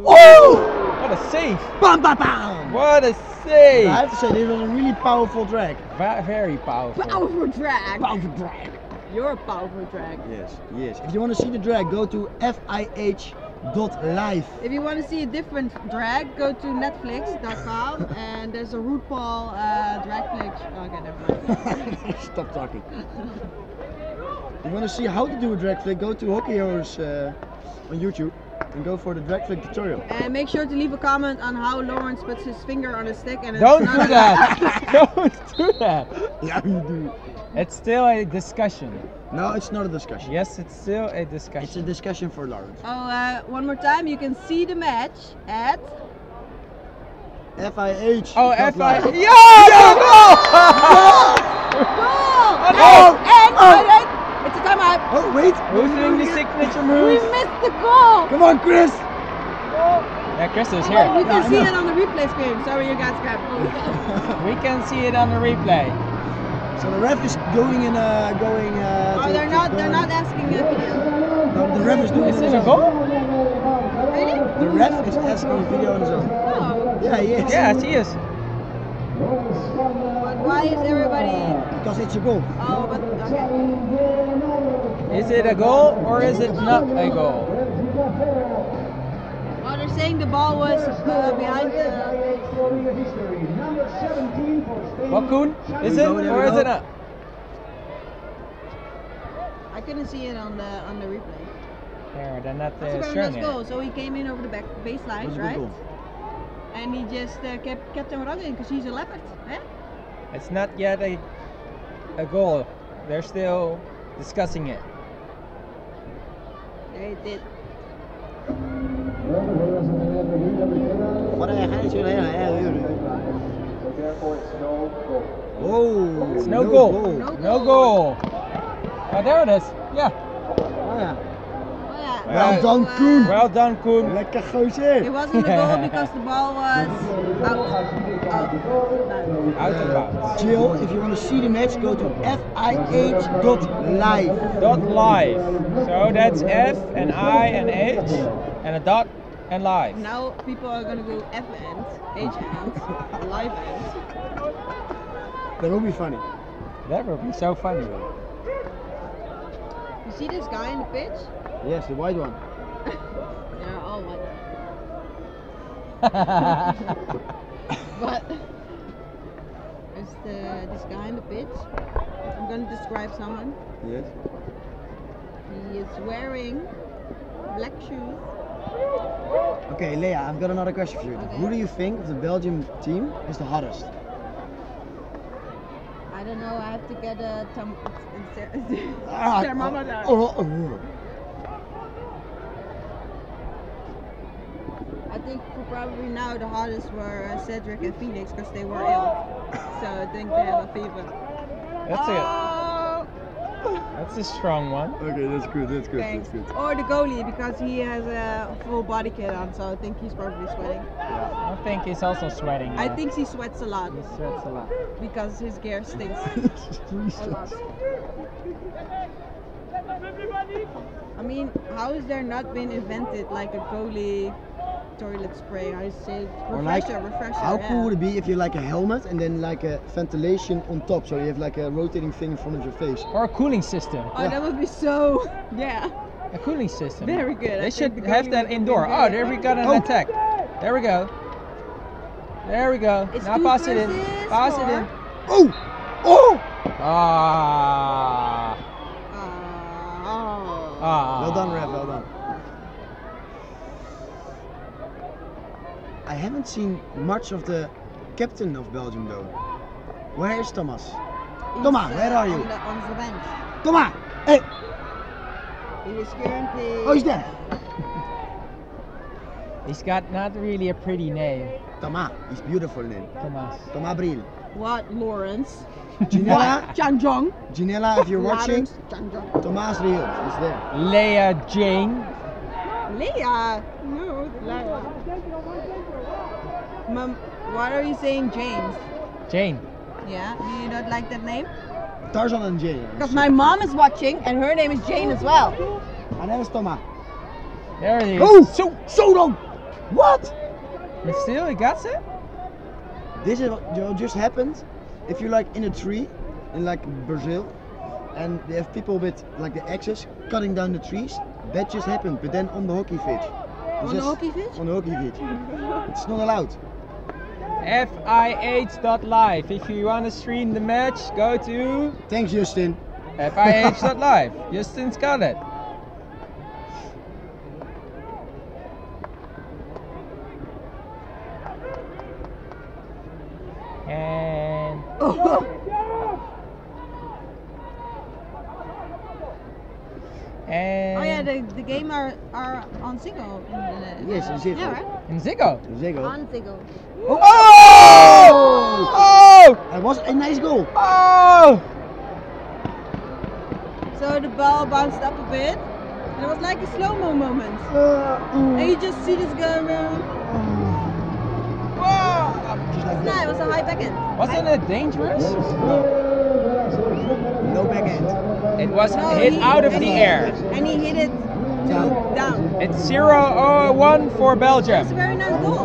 Oh! What a save! Bam, bam, bam! What a save! I have to say, this was a really powerful drag. Va- very powerful. Powerful drag. Powerful drag. You're a powerful drag. Yes, yes. If you want to see the drag, go to If you want to see a different drag, go to netflix.com [laughs] and there's a RuPaul uh, drag flick. Okay, never mind. [laughs] Stop talking. you want to see how to do a drag flick, go to Hockey Heroes uh, on YouTube and go for the drag flick tutorial. And make sure to leave a comment on how Lawrence puts his finger on a stick and it's Don't not do that! [laughs] [laughs] Don't do that! Yeah, you do. It's still a discussion. No, it's not a discussion. Yes, it's still a discussion. It's a discussion. discussion for Lawrence. Oh, uh, one more time, you can see the match at FIH. Oh, dot F live. I. Yeah! goal! Oh, And, and, wait, wait, it's a timeout. Oh, wait. Who's doing the signature We move? missed the goal. Come on, Chris. Yeah, Chris is Oh, here. we can I see it on the replay screen. Sorry, you guys grabbed. [laughs] We can see it on the replay. So the ref is going in, uh, going. Uh, Oh, to- they're not. They're not asking a video. No, the ref is doing Is it it a goal? Really? The ref is asking a video on his own. Oh. Yeah, he is. Yes, he is. But why is everybody? Because it's a goal. Oh, but okay. Is it a goal or is it not a goal? Well, they're saying the ball was uh, behind the. Well, Coen, is it or is it not? I couldn't see it on the on the replay. There, they're not That's uh, a very showing goal. So he came in over the back baseline, was a good right? goal. And he just uh, kept kept him running because he's a leopard. Eh? It's not yet a a goal. They're still discussing it. They did. What I had to Oh, It's no, goal. No No goal. goal. Oh, there it is. Yeah. Oh, yeah. Well done, Koen. Well done, Koen. Lekker It gozer. wasn't a goal [laughs] because the ball was out. Out. Out of bounds. Jill, if you want to see the match, go to fih.live. Dot live. So that's F and I and H and a dot and live. Now people are gonna go F end, H end, live end. That will be funny. That would be so funny. You see this guy in the pitch? Yes, the white one. They're all white. [laughs] But there's the this guy in the pitch. I'm gonna describe someone. Yes. He is wearing black shoes. Okay, Lea, I've got another question for you. Okay. Who do you think of the Belgium team is the hottest? I don't know. I have to get a therm- Ah, [laughs] thermometer. oh, oh, oh. I think for probably now the hottest were uh, Cedric and Phoenix because they were ill. [coughs] So I think they have a fever. That's it. oh, That's a strong one. Okay, that's good, that's good, Thanks. that's good. Or the goalie because he has a full body kit on, so I think he's probably sweating. Yeah. I think he's also sweating. I uh, think he sweats a lot he sweats a lot. because his gear stinks. [laughs] a lot. I mean, how has there not been invented like a goalie toilet spray? I say Or like, refresher, refresher. how yeah. cool would it be if you like a helmet and then like a ventilation on top, so you have like a rotating thing in front of your face. Or a cooling system. Oh, that would be so. [laughs] Yeah. A cooling system. Very good. They I should the have that indoor. Oh, there we got an Oh. attack. There we go. There we go. It's now two pass it in. Pass it in. Oh! Oh! Ah. Oh. Ah. Well done, Rev, well done. I haven't seen much of the captain of Belgium though. Where is Thomas? He's, Thomas, uh, where are you? On the, on the bench. Thomas! Hey! He is currently. Oh, he's there! [laughs] He's got not really a pretty name. Thomas, he's beautiful name. Thomas. Thomas Briels. What, Lawrence? [laughs] Ginella, Chanjong. Ginella, if you're watching, Chanjong. Thomas Riel is there. Leia Jane. Leah. No, Leah. Mom, why are you saying James? Jane. Yeah, you do you not like that name? Tarzan and Jane. Because my mom is watching and her name is Jane as well. And there is Thomas. There he is. Oh! So, so long! What? But still, he got it. This is what what just happened. If you're like in a tree in like Brazil and they have people with like the axes cutting down the trees, that just happened. But then on the hockey pitch. On the hockey pitch? On the hockey pitch. [laughs] It's not allowed. FIH.live. If you want to stream the match, go to Thanks, Justin. FIH.live. [laughs] Justin's got it. And [laughs] and Oh yeah, the, the game are, are on Ziggo. Yes, in Ziggo. Yeah, right? in Ziggo. Zego. On Ziggo. Oh! Oh! That was a nice goal. Oh! So the ball bounced up a bit. And it was like a slow-mo moment. Uh, And you just see this guy around. Just like No, it was a high backhand. Wasn't it dangerous? No backhand. It was No, hit he- out of the he- air. And he hit it Down. down. It's 0-1 for Belgium. It's a very nice goal.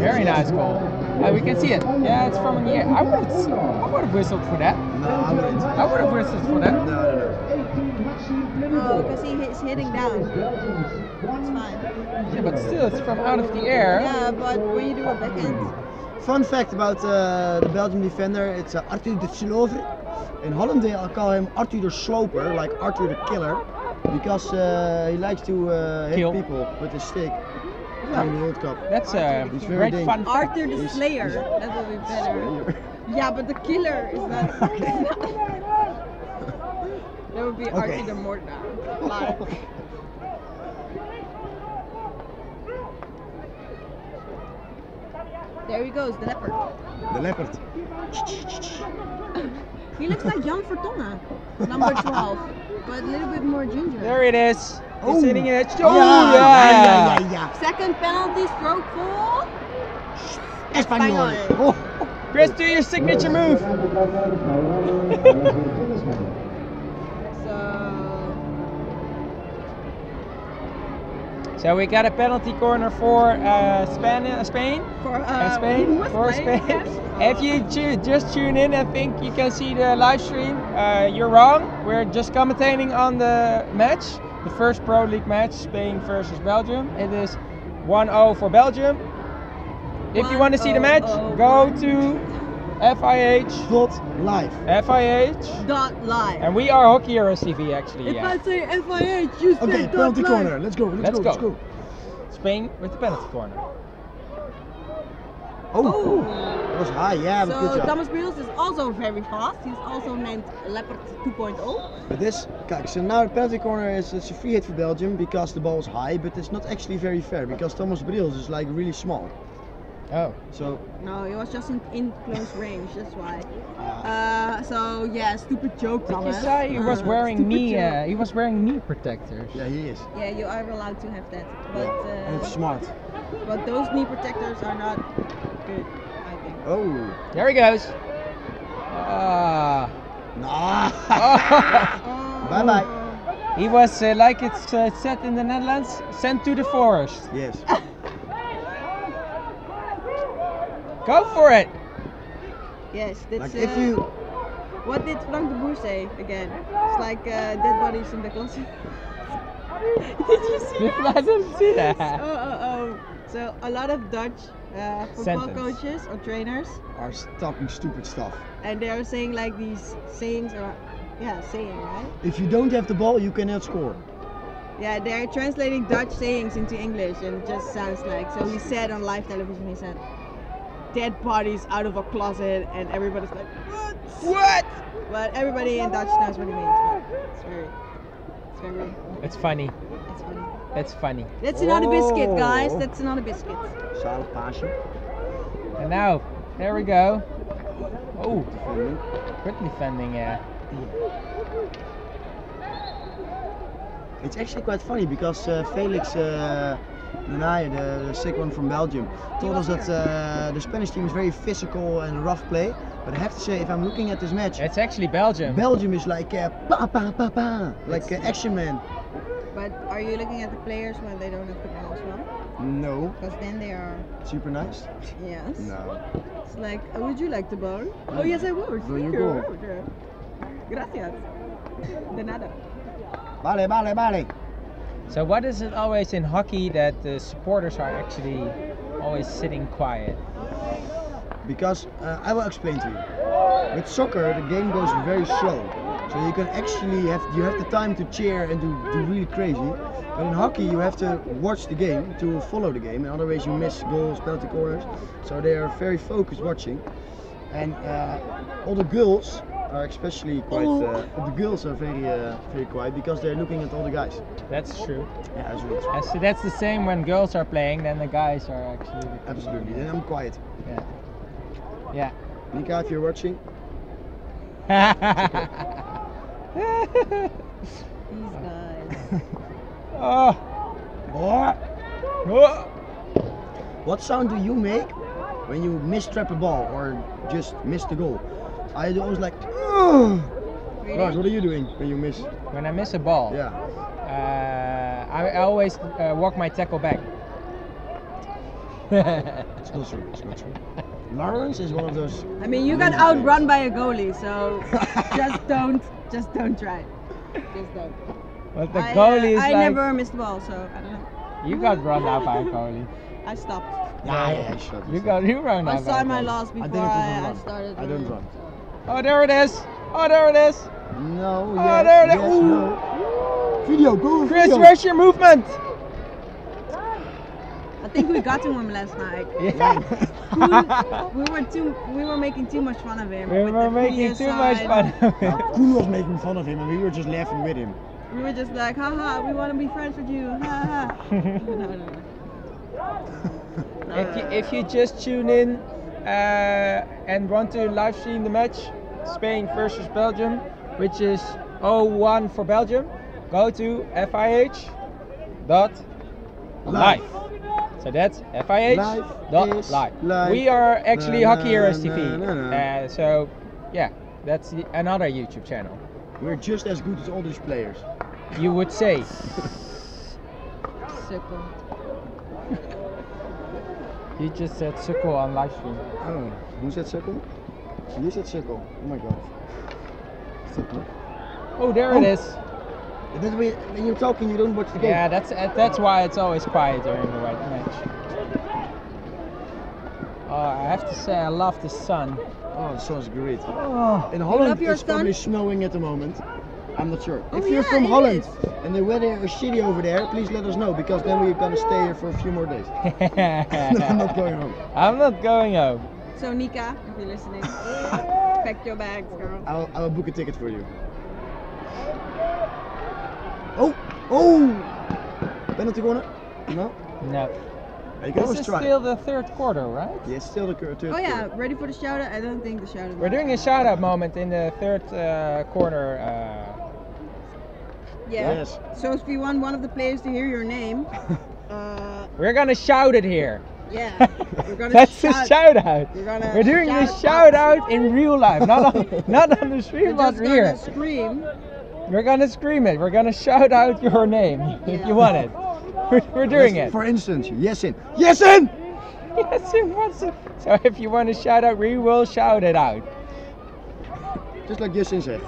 Very nice goal. Uh, we can see it. Yeah, it's from in the air. I would have, I would have whistled for that. No, I wouldn't. I would have whistled for that. No, no, no. No, because he is hitting down. It's fine. Yeah, but still, it's from out of the air. Yeah, but when you do a backhand, Fun fact about uh, the Belgian defender, it's uh, Arthur de Sloover. In Holland they call him Arthur the Sloper, like Arthur the Killer, because uh, he likes to uh, hit Kill. people with a stick during the World Cup. That's uh, a He's very great fun fact. Arthur the Slayer. That would be better. Yeah, but the killer is not. [laughs] that would be Okay. Arthur the Mordor. There he goes, the leopard. The leopard. He looks like Jan Vertongen, number [laughs] 12, but a little bit more ginger. There it is. He's Oh. hitting it. Yeah, Oh, yeah, yeah. yeah, yeah, yeah. Second penalty stroke for Espanyol. Espanyol. Oh. Chris, do your signature move. so [laughs] So we got a penalty corner for uh, Spain. Uh, Spain. for Uh, uh, Spain. For Spain. yes? [laughs] If you tu- just tune in and think you can see the live stream, uh, you're wrong. We're just commentating on the match, the first Pro League match, Spain versus Belgium. It is 1-0 for Belgium. If you want to see the match, go to FIH, Dot live. FIH, dot live. and we are Hockey Heroes TV actually. if Yeah. I say FIH, you say Okay, dot penalty live. corner. Let's go. Let's, Let's go, go. Let's go. Spain with the penalty corner. Oh, Oh. that was high. Yeah, but good So job. Thomas Briels is also very fast. He's also named Leopard oh. 2.0. But this, kijk, so now the penalty corner is it's a free hit for Belgium because the ball is high, but it's not actually very fair because Thomas Briels is like really small. Oh. So No, it was just in, in close range. That's why. Uh, so yeah, stupid joke, Did you Thomas. say he was Uh, wearing knee? Uh, he was wearing knee protectors. yeah, he is. Yeah, you are allowed to have that, but Yeah. And it's uh, smart. but those knee protectors are not good. I think. Oh. There he goes. Ah. [laughs] [laughs] Nah. Oh. bye bye. He was uh, like it's uh, said in the Netherlands, sent to the forest. Yes. [laughs] Go for it. Yes, that's. Like uh, if you What did Frank de Boer say again? It's like uh, dead bodies in the closet. did you see that? I didn't see that. Oh, oh, oh. So a lot of Dutch uh, football Sentence. coaches or trainers, are talking stupid stuff. and they are saying like these sayings or yeah, saying right? If you don't have the ball, you cannot score. Yeah, they're translating Dutch sayings into English, and it just sounds like. So he said on live television, he said, "Dead bodies out of a closet," and everybody's like, "What? What? But everybody in Dutch knows what he means. But it's very, it's very, It's funny. it's funny. It's funny. That's another biscuit, guys. Oh. That's another biscuit. Zalig paasje. And now, there we go. Oh, good defending. Yeah. It's actually quite funny because uh, Felix uh, Denayer, the, the sick one from Belgium, told us that uh, the Spanish team is very physical and rough play. But I have to say, if I'm looking at this match, It's actually Belgium. Belgium is like uh, pa pa pa pa, like uh, action man. But are you looking at the players when they don't have the ball as well? No, Because then they are, super nice. yes. No. It's like, oh, would you like the ball? Oh, yes, I would. There Thank you go. Gracias. De nada. Vale, vale, vale. So what is it always in hockey that the supporters are actually always sitting quiet? Because uh, I will explain to you. With soccer, the game goes very slow, so you can actually have you have the time to cheer and do, do really crazy. But in hockey, you have to watch the game to follow the game, and otherwise you miss goals, penalty corners. So they are very focused watching, and uh, all the girls are especially quite. Uh, the girls are very uh, very quiet because they're looking at all the guys. That's true. Yeah, that's really true. So that's the same when girls are playing, then the guys are actually. Absolutely. Then I'm quiet. Yeah. Yeah. Nika, if you're watching, These guys. oh. Boy. Oh. What sound do you make when you mistrap a ball or just miss the goal? I do always like. "Ugh." [sighs] Lars, what are you doing when you miss? When I miss a ball, Yeah. uh, I, I always uh, walk my tackle back. It's not true. It's not true. [laughs] Lawrence is one of those. I mean, you got outrun by a goalie, so [laughs] just don't, just don't try. Just don't. but the I, uh, goalie is I like never missed the ball, so I don't know. you got run out by a goalie. I stopped. Yeah, yeah, shut You got you run I out by saw my goalie. loss I before didn't I, even I started. I don't run. so. Oh, there it is. Oh, there it is. No, Oh, yes, there it is. yes, Ooh. no. Video, go Chris, video. where's your movement? I think we got to him last night. [laughs] Yeah. Coen, we were too, we were making too much fun of him. we were making too much fun of it. Coen was making fun of him and we were just laughing with him. We were just like, haha, we want to be friends with you. Ha ha. [laughs] no, no, no. [laughs] if you if you just tune in uh, and want to live stream the match, Spain versus Belgium, which is 0-1 for Belgium, go to FIH dot live. So that's FIH dot is live. live. We are actually Na, Hockey Heroes na, TV. na, na. Uh, so yeah, that's the, another YouTube channel. We're just as good as all these players. You would say. [laughs] Sukkel. You just said sukkel on live stream. Oh, who said circle? You said circle. Oh my god. Circle. Oh, there Oh. it is. That way, when you're talking, you don't watch the game. Yeah, that's uh, that's why it's always quiet during the white match. Oh, I have to say I love the sun. Oh, the sun's great. Oh, In Holland, love your it's probably snowing at the moment. I'm not sure. Oh, if you're yeah, from Holland is. and the weather is shitty over there, please let us know because then we're gonna stay here for a few more days. [laughs] I'm not going home. I'm not going home. So Nika, if you're listening, [laughs] pack your bags, girl. I'll, I'll book a ticket for you. Oh! Oh! Penalty corner? No? No. You can This is try. still the third quarter, right? Yeah, still the cur- third Oh yeah, quarter. ready for the shout out? I don't think the shout out. We're doing a shout out moment in the third uh, corner. Uh, Yeah. Yes. So if you want one of the players to hear your name, [laughs] uh, we're gonna shout it here. yeah, [laughs] we're gonna That's shout. the shout out. We're gonna We're doing shout this shout out in real life, not on, [laughs] not on the We're stream, but just here. gonna scream. We're gonna scream it. We're gonna shout out your name if you want it. [laughs] We're, we're doing Yes, it. For instance, Yesin. Yesin! Yesin wants it. So if you want to shout out, we will shout it out. Just like Yesin said.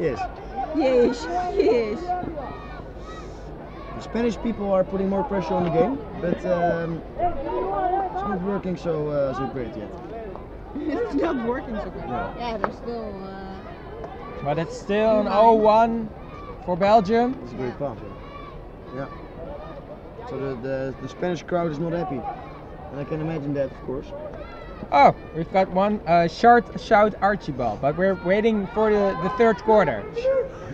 Yes. Yes, yes. The Spanish people are putting more pressure on the game, but um, it's not working so uh, so great yet. [laughs] it's not working so good. Yeah. Yeah, they're still. Uh, But it's still an 0-1 for Belgium. It's a great pass. Yeah. yeah. So the, the the Spanish crowd is not happy, and I can imagine that, of course. Oh, we've got one uh, short shout Archibald, but we're waiting for the, the third quarter.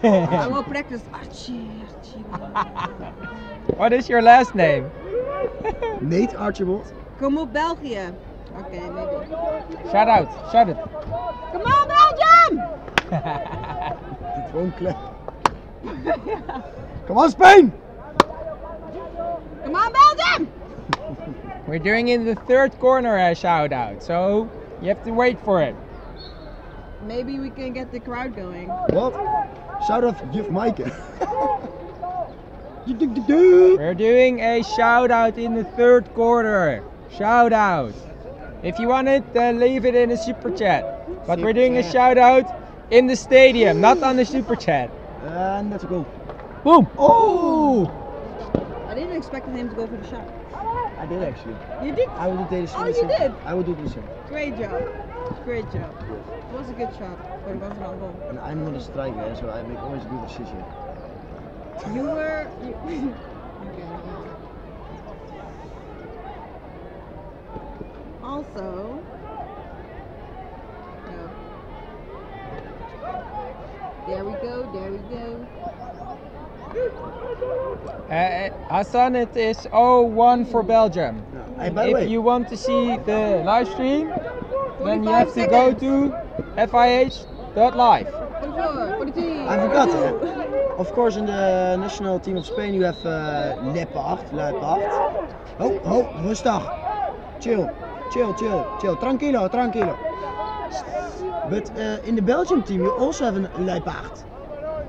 I [laughs] will practice Archie, Archie. what is your last name? [laughs] Nate Archibald. Come on, Belgium. Okay, maybe. Shout out, shout it. Come on, Belgium! It won't. Come on, Spain! Come on, Belgium! We're doing in the third corner a shout out, so you have to wait for it. Maybe we can get the crowd going. What? Shout out Juf Maaike. [laughs] We're doing a shout out in the third quarter. Shout out. If you want it, then leave it in the super chat. But we're doing a shout out in the stadium, not on the super chat. And let's go. Boom! Oh! I didn't expect him to go for the shot. I did actually. You did? I would do the Oh, the you same. did? I would do the same. Great job. Great job. It was a good shot, but it wasn't on goal. And I'm not a striker, so I make always good decision. You were. You, [laughs] okay. Also. There we go, there we go. Uh, Hassan, it is 0-1 for Belgium. Hey, by the If way, you want to see the live stream, then you have to go to fih.live. 44, 42. I forgot. uh, of course, in the national team of Spain, you have uh, Leppard, Leppard. Oh, oh, rustig. Chill, chill, chill, chill. Tranquilo, tranquilo. But uh, in the Belgium team, you also have a Leopard.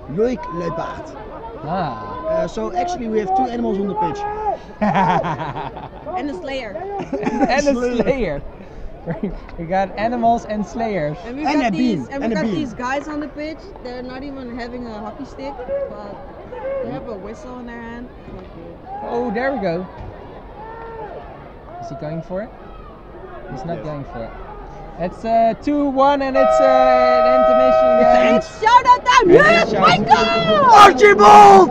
Loïck Luypaert. Ah. Uh, so actually, we have two animals on the pitch. [laughs] And a slayer. [laughs] and a slayer. we got animals and slayers. And we've And got a these beam, and and we've a got these guys on the pitch. They're not even having a hockey stick, but they have a whistle in their hand. Oh, there we go. Is he going for it? He's not going for it. It's uh, 2-1 and it's uh, an intermission. game. It's shout out time! Yes, it's shout- Michael!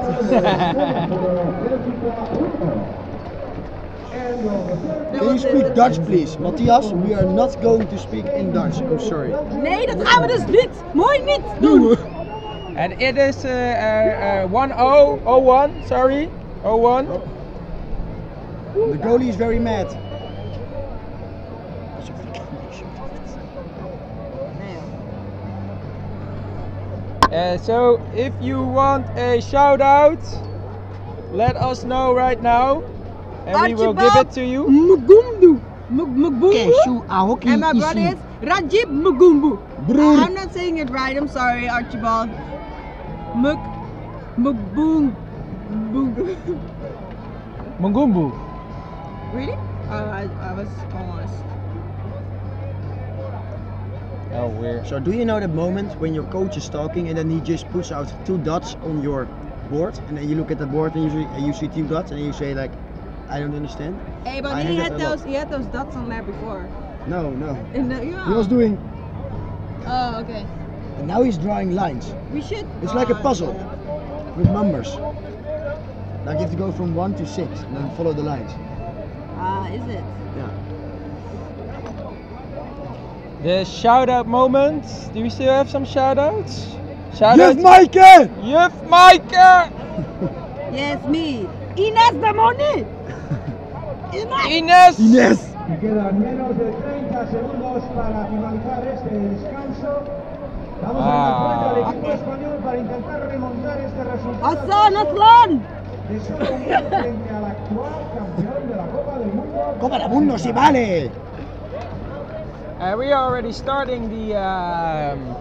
Can you speak Dutch, please? Matthias, we are not going to speak in Dutch. I'm sorry. Nee, dat gaan we dus niet. Mooi niet doen. and it is uh, uh, uh, 1-0, 0-1, sorry. 0-1. The goalie is very mad. Uh, so if you want a shout out, let us know right now. And we will give it to you. Mugumbu. Mugumbu. Keshu ahoki And my brother is Rajib Mugumbu. Broer. I'm not saying it right. I'm sorry, Archibald. Mug. Mugboom. Boom. Mungumbu. Really? Oh, I, I was almost. Oh, weird. So do you know that moment when your coach is talking and then he just puts out two dots on your board and then you look at the board and you see, and you see two dots and you say like, I don't understand? Hey, but I he had that a lot. those. He had those dots on there before. No, no. In the, yeah. He was doing, Oh, okay. and now he's drawing lines. We should. It's like a uh, puzzle with numbers. Like you have to go from one to six and then follow the lines. Ah, is it? Yeah. The shout out moment. Do we still have some shout outs? Shout Juf out. Maaike! Juf Maaike! [laughs] Yes, me. Ines de Moni. [laughs] Ines! Ines! Quedan menos de 30 segundos para finalizar este descanso. Vamos a dar ah. cuenta al equipo español para intentar remontar este resultado. Hassan, Aslan! De su comienzo frente al actual campeón de la Copa del Mundo. Copa del Mundo, sí vale! Uh, we are already starting the um,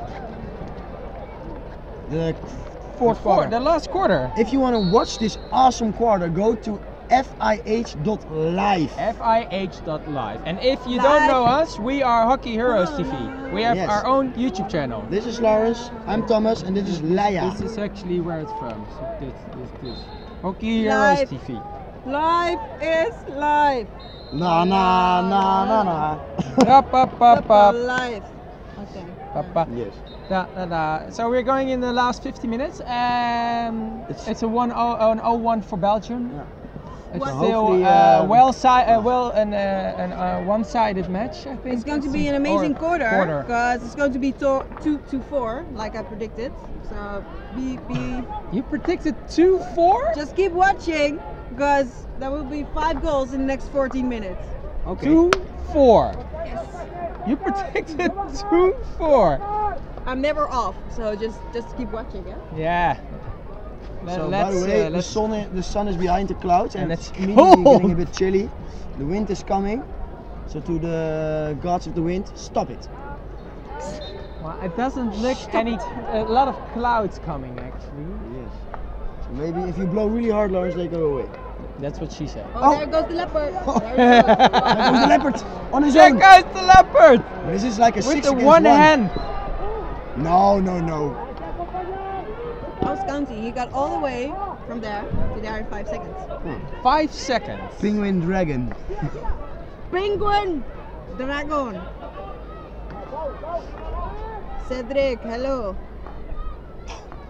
The fourth fourth quarter, quarter. the last quarter. If you want to watch this awesome quarter, go to fih.live. FIH.live. And if you don't know us, we are Hockey Heroes TV. We have Yes. our own YouTube channel. This is Lawrence, I'm Thomas, and this is Leia. This is actually where it's from. So this, this, this. Hockey Heroes TV. Life is life. Na na na na na. Da, pa, pa, [laughs] pa, Life. Okay. pa, pa. yes. Da, da, da. So we're going in the last 50 minutes. Um, It's- it's, a 1 0 an 0-1 for Belgium. Yeah. It's So still hopefully, uh, um, well, si- uh, well an, uh, an uh, one-sided match. I think It's going to be an amazing quarter quarter. because it's going to be to- two to four, like I predicted. So be be You predicted 2-4? just keep watching because there will be five goals in the next 14 minutes. Okay. 2-4. Yes. You predicted [laughs] 2-4. I'm never off, so just just keep watching, yeah. Yeah. Let- So by the way, uh, the sun, i- the sun is behind the clouds and, And it's it's immediately cold. getting a bit chilly. The wind is coming. So to the gods of the wind, stop it. Well, it doesn't look any a lot of clouds coming actually. Yes. So maybe if you blow really hard, Lawrence, they go away. That's what she said. Oh, Oh. [laughs] there goes the leopard. Oh. There goes the leopard on his Check own. out the leopard This is like a with six the against one, one hand. No, no, no. House County, he got all the way from there to there in five seconds. Hmm. Five seconds. Penguin dragon. Penguin Dragon. Cedric, hello.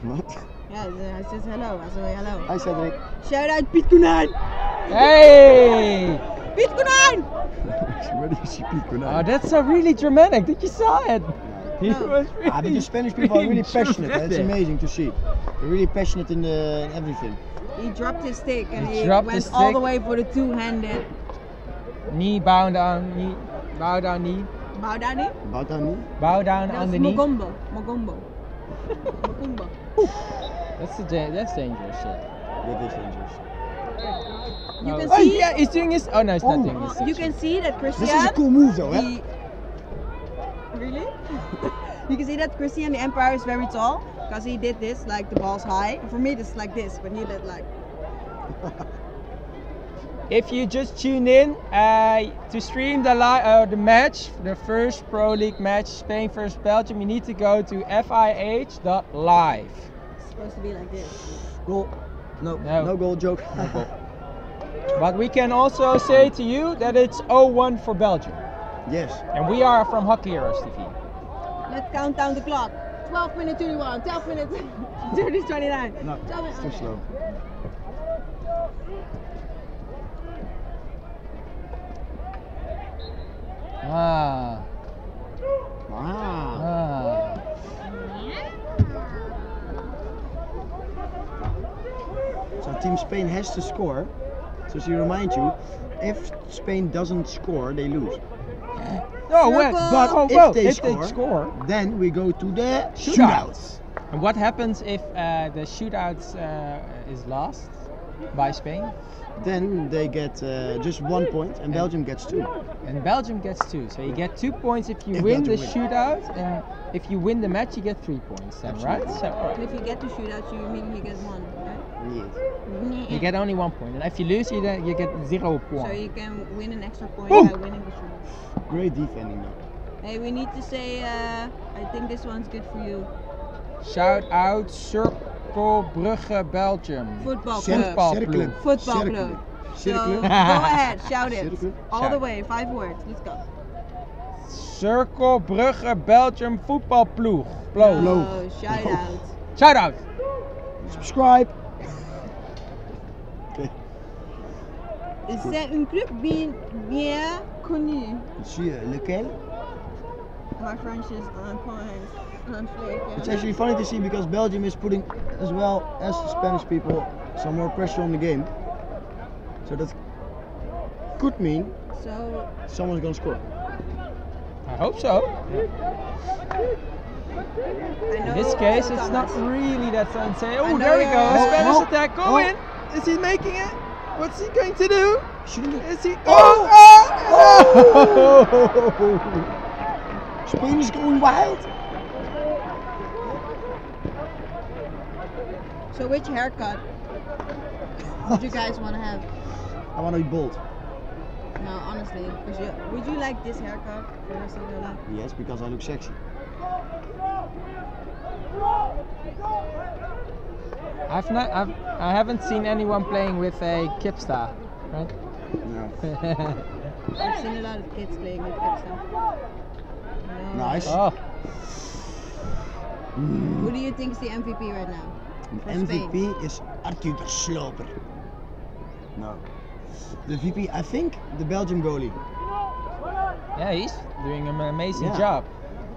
What? Yeah, I said hello. I said hello. Hi Cedric. Shout out Piet Koenijn. Hey! Piet Koenijn! [laughs] Where do you see Pico? Oh, that's so really dramatic. Did you saw it? He No. was really Ah, but the Spanish people are really [laughs] passionate. It's amazing to see. They're really passionate in, the, in everything. He dropped his stick and He he, went his all the way for the two-handed. Knee bow down, knee bow down, knee Bow down knee? About that me? bow down That on was the knee. Mogombo. Mogombo. Mogombo. That's the that's dangerous shit. That is dangerous. You oh. can oh, see- yeah, he's doing his. Oh no, he's Oh. not doing his. You can see that Christian. This is a cool move though, eh? the- Really? [laughs] you can see that Christian the umpire is very tall because he did this like the ball's high. For me, this is like this, but he did like. [laughs] If you just tuned in uh, to stream the li- uh, the match, the first Pro League match, Spain versus Belgium, you need to go to fih.live. It's supposed to be like this. Goal. No, No. no, goal joke. No goal. But we can also say to you that it's 0-1 for Belgium, yes. and we are from Hockey Heroes TV. Let's count down the clock. 12 minutes 21, 12 minutes [laughs] 30, 29. No, 12 minutes. too okay. slow. Ah, Ah. ah. So Team Spain has to score. So she remind you, if Spain doesn't score, they lose. Oh, well, Circle. But oh, if well, they if score- they score, Then we go to the Shootouts. shootouts. and what happens if uh, the shootouts uh, is lost by Spain? Then they get uh, just one point, and Belgium gets two. And Belgium gets two. So you get two points if you If win the Belgium win. shootout, and if you win the match, you get three points. Then, right? So And if you get to shootout, you immediately get one. Right? you get only one point, and if you lose, you then you get zero So points. you can win an extra point Boom. by winning the shootout. Great defending though. Hey, we need to say, uh, I think this one's good for you. Shout out Circle Brugge Belgium. Football club. Football. Football club. So go ahead, shout it. Circle. All Shout. the way, five words. Let's go. Circle Brugge Belgium voetbalploeg. Ploeg. Oh, shout out. Shout out. Subscribe. C'est une club bien, bien connue. Zie je, lequel? My French is on point. On fleek. It's actually funny to see because Belgium is putting, as well as the Spanish people, some more pressure on the game. So that could mean So someone's gonna score. I hope so. I know In this case, it's not really that insane. I Oh, there we go. Oh, Spanish oh, attack. Go oh. in. Is he making it? What's he going to do? Shouldn't you? Is he? Oh! oh! Spain is going wild. So which haircut would you guys want to have? I want to be bold. No, honestly, because you Would you like this haircut for the rest of your life? Yes, because I look sexy. I've not. I've, I haven't seen anyone playing with a kipsta, right? No. [laughs] I've seen a lot of kids playing with Kipsta. No. Nice. oh, who do you think is the MVP right now? for Spain? MVP is Arthur de Sloper. No. The VP, I think the Belgian goalie. yeah, he's doing an amazing Yeah. job.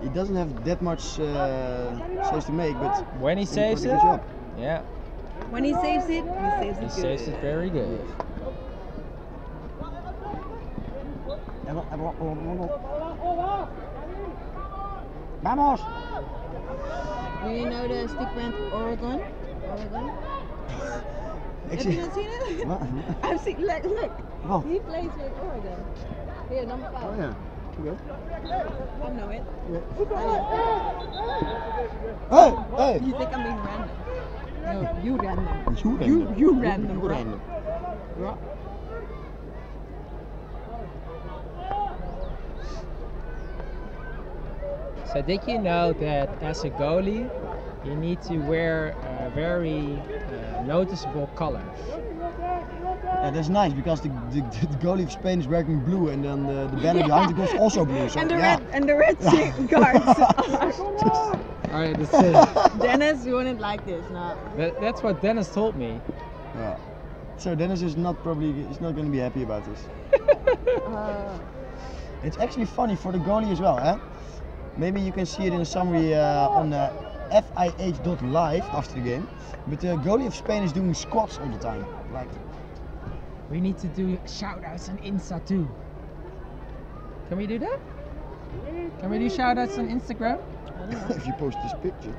He doesn't have that much uh, saves to make, but When he he saves it, job. yeah, When he saves it, he saves it he good. saves it very good. Vamos! Do you know the stick brand Oregon? Oregon? [laughs] Have you not seen it? What? [laughs] I've seen. Look, look. Oh. He plays with Oregon. Here, number five. Oh yeah. Okay. I know it. Hey, hey! You think I'm being random? No, you random. You You, you random. You bro. random. Bro. So did you know that as a goalie, you need to wear uh, very uh, noticeable colors? Yeah, that's nice because the, the, the goalie of Spain is wearing blue and then the, the banner behind the goal is also blue. So And the yeah. red and the red seat [laughs] guards. [laughs] Alright, that's it. Dennis, you wouldn't like this, no. That, that's what Dennis told me. Yeah. So Dennis is not probably he's not going to be happy about this. Uh, [laughs] It's actually funny for the goalie as well, eh? Maybe you can see it in a summary uh, on uh, FIH.live after the game. But the goalie of Spain is doing squats all the time. Like, We need to do shout outs on Insta too. Can we do that? Can we do shout outs on Instagram? [laughs] if you post this picture.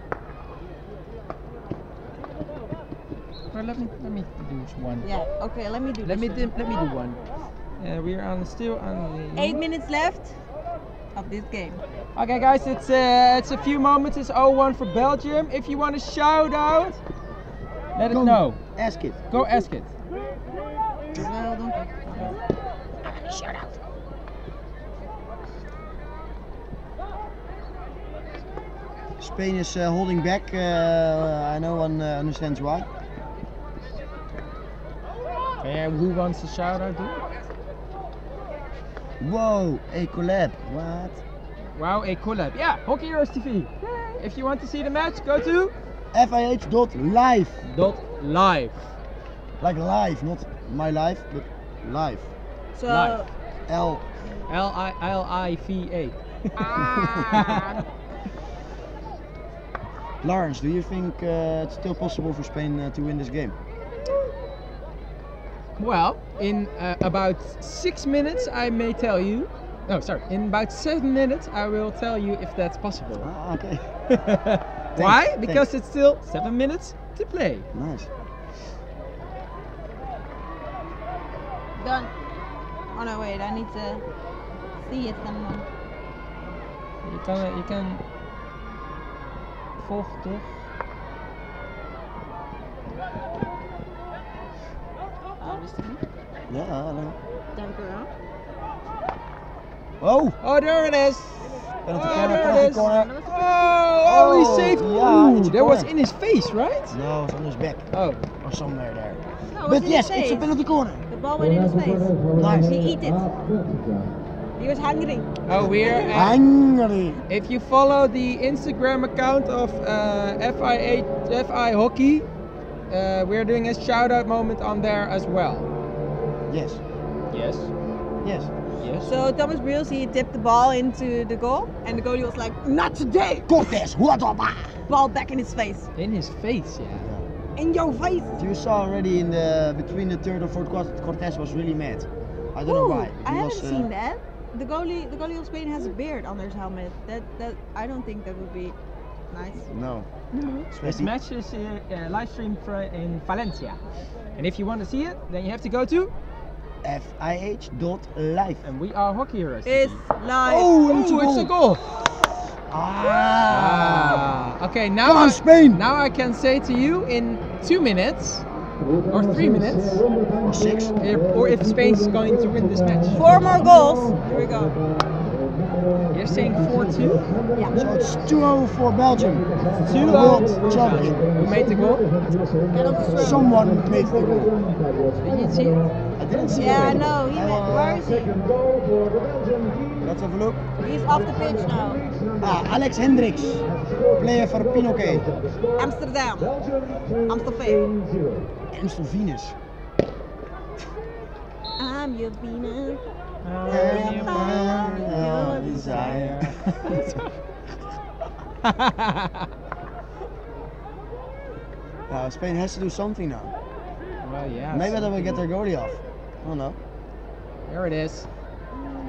Or let me let me do one. yeah, okay, let me do Let this me one. do, let me do one. Uh, we are on still on the Eight minutes left of this game. Okay, guys, it's uh, it's a few moments. It's 0-1 for Belgium. If you want to shout out, let Go. it know. Ask it. Go ask it. Wel, dank u. Spain is uh, holding back. Uh, I no one uh, understands why. Okay, who wants to shout out? Do? Whoa, a collab. What? Wow, a collab. Yeah, Hockey Heroes TV. If you want to see the match, go to FIH.live. dot live. Like live, not my life, but life. So, Live. L. L I L I V A. [laughs] Lawrence, do you think uh, it's still possible for Spain uh, to win this game? Well, in uh, about six minutes, I may tell you. No, sorry. In about seven minutes, I will tell you if that's possible. Ah, okay. [laughs] [laughs] Why? Thanks. Because it's still seven minutes to play. Nice. Done. Oh no, wait, I need to see it and Je kan, je kan volgen toch? Oh, wist ik niet. Ja, hallo. Dank u wel. Oh! Oh, there it is. Penalty Oh, corner, there it is. corner. Oh, oh, he Oh, saved. yeah, Ooh, it's a that was in his face, right? No, it's on his back Oh, or somewhere there. No, it was But in yes, his it's a face. penalty corner. The ball went in his face. Nice. He eat it. He was hungry. oh, we're. At, Hungry. if you follow the Instagram account of uh, FI FI Hockey, uh, we're doing a shout out moment on there as well. Yes. Yes. Yes. Yes. So Thomas Briels, he tipped the ball into the goal, and the goalie was like, "Not today!" Cortés, what up? Ball back in his face. In his face, yeah. In your face. You saw already in the between the third and fourth quarter, Cortés was really mad. I don't know Ooh, why. I He haven't was, uh, seen that. The goalie, the goalie of Spain has a beard on his helmet. That that I don't think that would be nice. No. This match is uh, uh, live streamed fr- in Valencia. And if you want to see it, then you have to go to. FIH dot live. And we are hockey heroes. It's live. Oh, and Ooh, it's a goal. Goal. Ah. Ah. Okay, now Come on, I, Spain. now I can say to you in two minutes or three minutes, Or six. if, or if Spain's going to win this match. Four more goals. Here we go. You're saying 4-2. Yeah. So it's 2-0 for Belgium. 2 The world champion. Who made the goal? Someone made the goal. Did you see it? I didn't see Yeah, I it. know. He went, where is he? Let's have a look. He's off the pitch now. Ah, Alex Hendrickx, player for Pinoké. Amsterdam. Amstelveen. Amstel Venus. I'm your Venus. Your desire. Uh, [laughs] Spain has to do something now. well, yeah. Maybe they will get their goalie off. I don't know. There it is.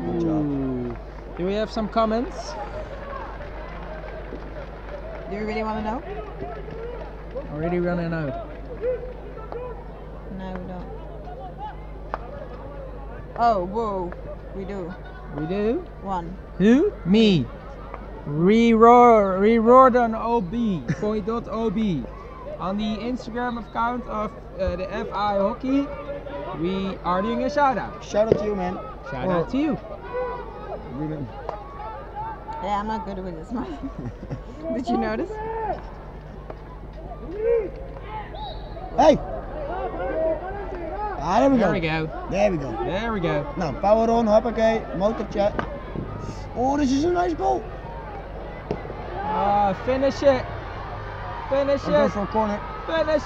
Good job. Do we have some comments? Do you really want to know? Already running out. No, we don't. Oh, whoa. We do. We do? One. Who? Me. Reroar, reroar on OB, Koi.ob. On the Instagram account of uh, the FI Hockey, we are doing a shout out. Shout out to you, man. Shout Or- out to you. Yeah, I'm not good with this one. [laughs] Did you notice? Hey! Ah, there we There go. we go. There we go. There we go. Nou, power on, hoppakee, motortje. Oh, this is a nice goal. Ah, finish it. Finish I'm going it. for a corner. Finish.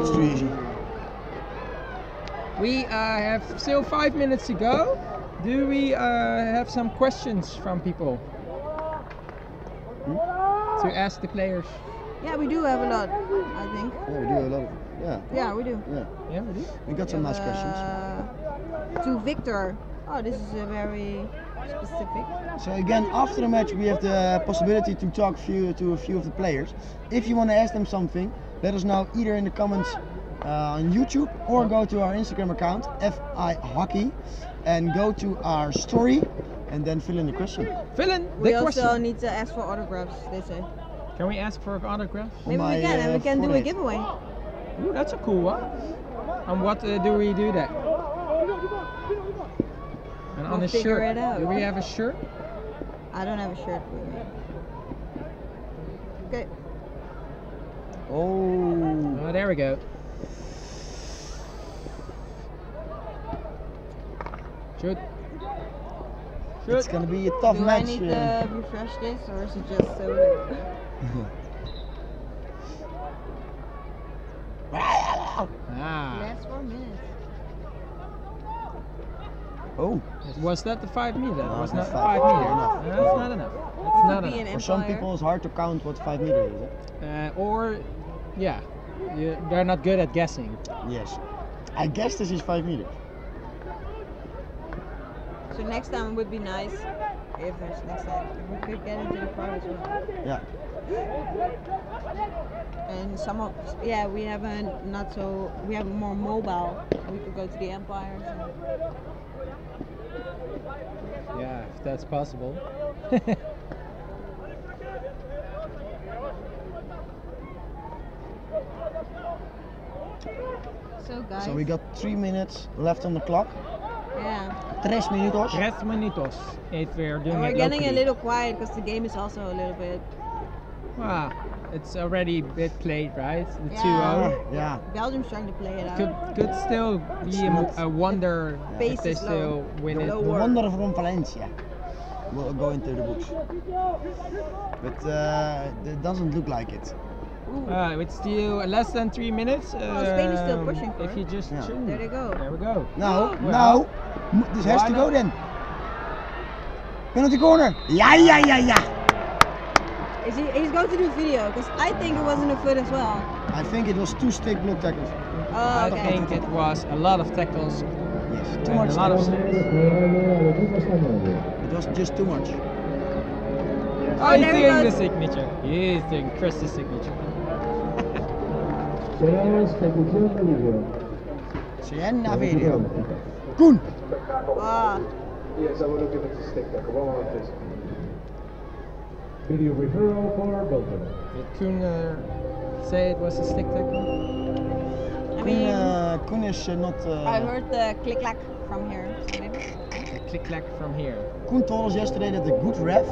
It's too easy. We uh, have still five minutes to go. Do we uh, have some questions from people to ask the players? Yeah, we do have a lot, I think. Yeah, we do a lot of. Yeah, Yeah, we do. yeah. Yeah, we do. We got some nice questions. Uh, to Victor. Oh, this is a very specific. So again, after the match, we have the possibility to talk few, to a few of the players. If you want to ask them something, let us know either in the comments on YouTube or go to our Instagram account FI Hockey and go to our story and then fill in the question. Fill in the We also need to ask for autographs, they say. Can we ask for autographs? Maybe my, we can, and uh, we can do a giveaway. Ooh, that's a cool one. And what uh, do we do that? And on We'll a figure shirt. it out. Do we have a shirt? I don't have a shirt with me. Okay. Oh, Oh, there we go. Shoot. it's gonna be a tough do I match. need uh, to refresh this, or is it just so late? Ah. Last four minutes. oh, Was that the five meter? That No, was that's not five. five meter. Enough. That's not enough. That's not enough. for some people it's hard to count what five meter is. Eh? Uh, or, yeah, you, they're not good at guessing. Yes. I guess this is five meters. So next time it would be nice if there's next time if we could get into the crowd as well. Yeah. And some of yeah we have a not so we have more mobile. We could go to the umpires. And, Yeah, if that's possible. [laughs] so guys. So we got three minutes left on the clock. Yeah. Tres minutos. Tres minutos if we're doing And we're it getting a little quiet because the game is also a little bit. Ah, it's already a bit played, right? The Yeah. 2-0. Yeah. Belgium's trying to play it out. Could, could still be a, a wonder Pace if they is still low. win The, it. the wonder from Valencia will go into the books. But uh, it doesn't look like it. Ooh, Uh, it's still less than three minutes. Spain is still um, pushing for If you just Yeah. Ooh, There they go. There we go. No, Well, no. This has to go then. Penalty corner. Ja, ja, ja, ja. Is he? He's going to do video because I think it wasn't a foot as well. I think it was two stick block tackles. Oh, I okay. think it was a lot of tackles Yes, too much. a lot of steps. steps. It was just too much. Oh, he's there he doing the signature. He is doing Chris's signature. Sienna video. Coen! Ah, Yes, I would have given it to stick tackle. One more, please. Video referral for Belgium. Did Coen uh, say it was a stick tackle? I Coen, mean, uh, Coen is uh, not. Uh, I heard the click clack from here. So maybe. Click clack from here. Coen told us yesterday that the good ref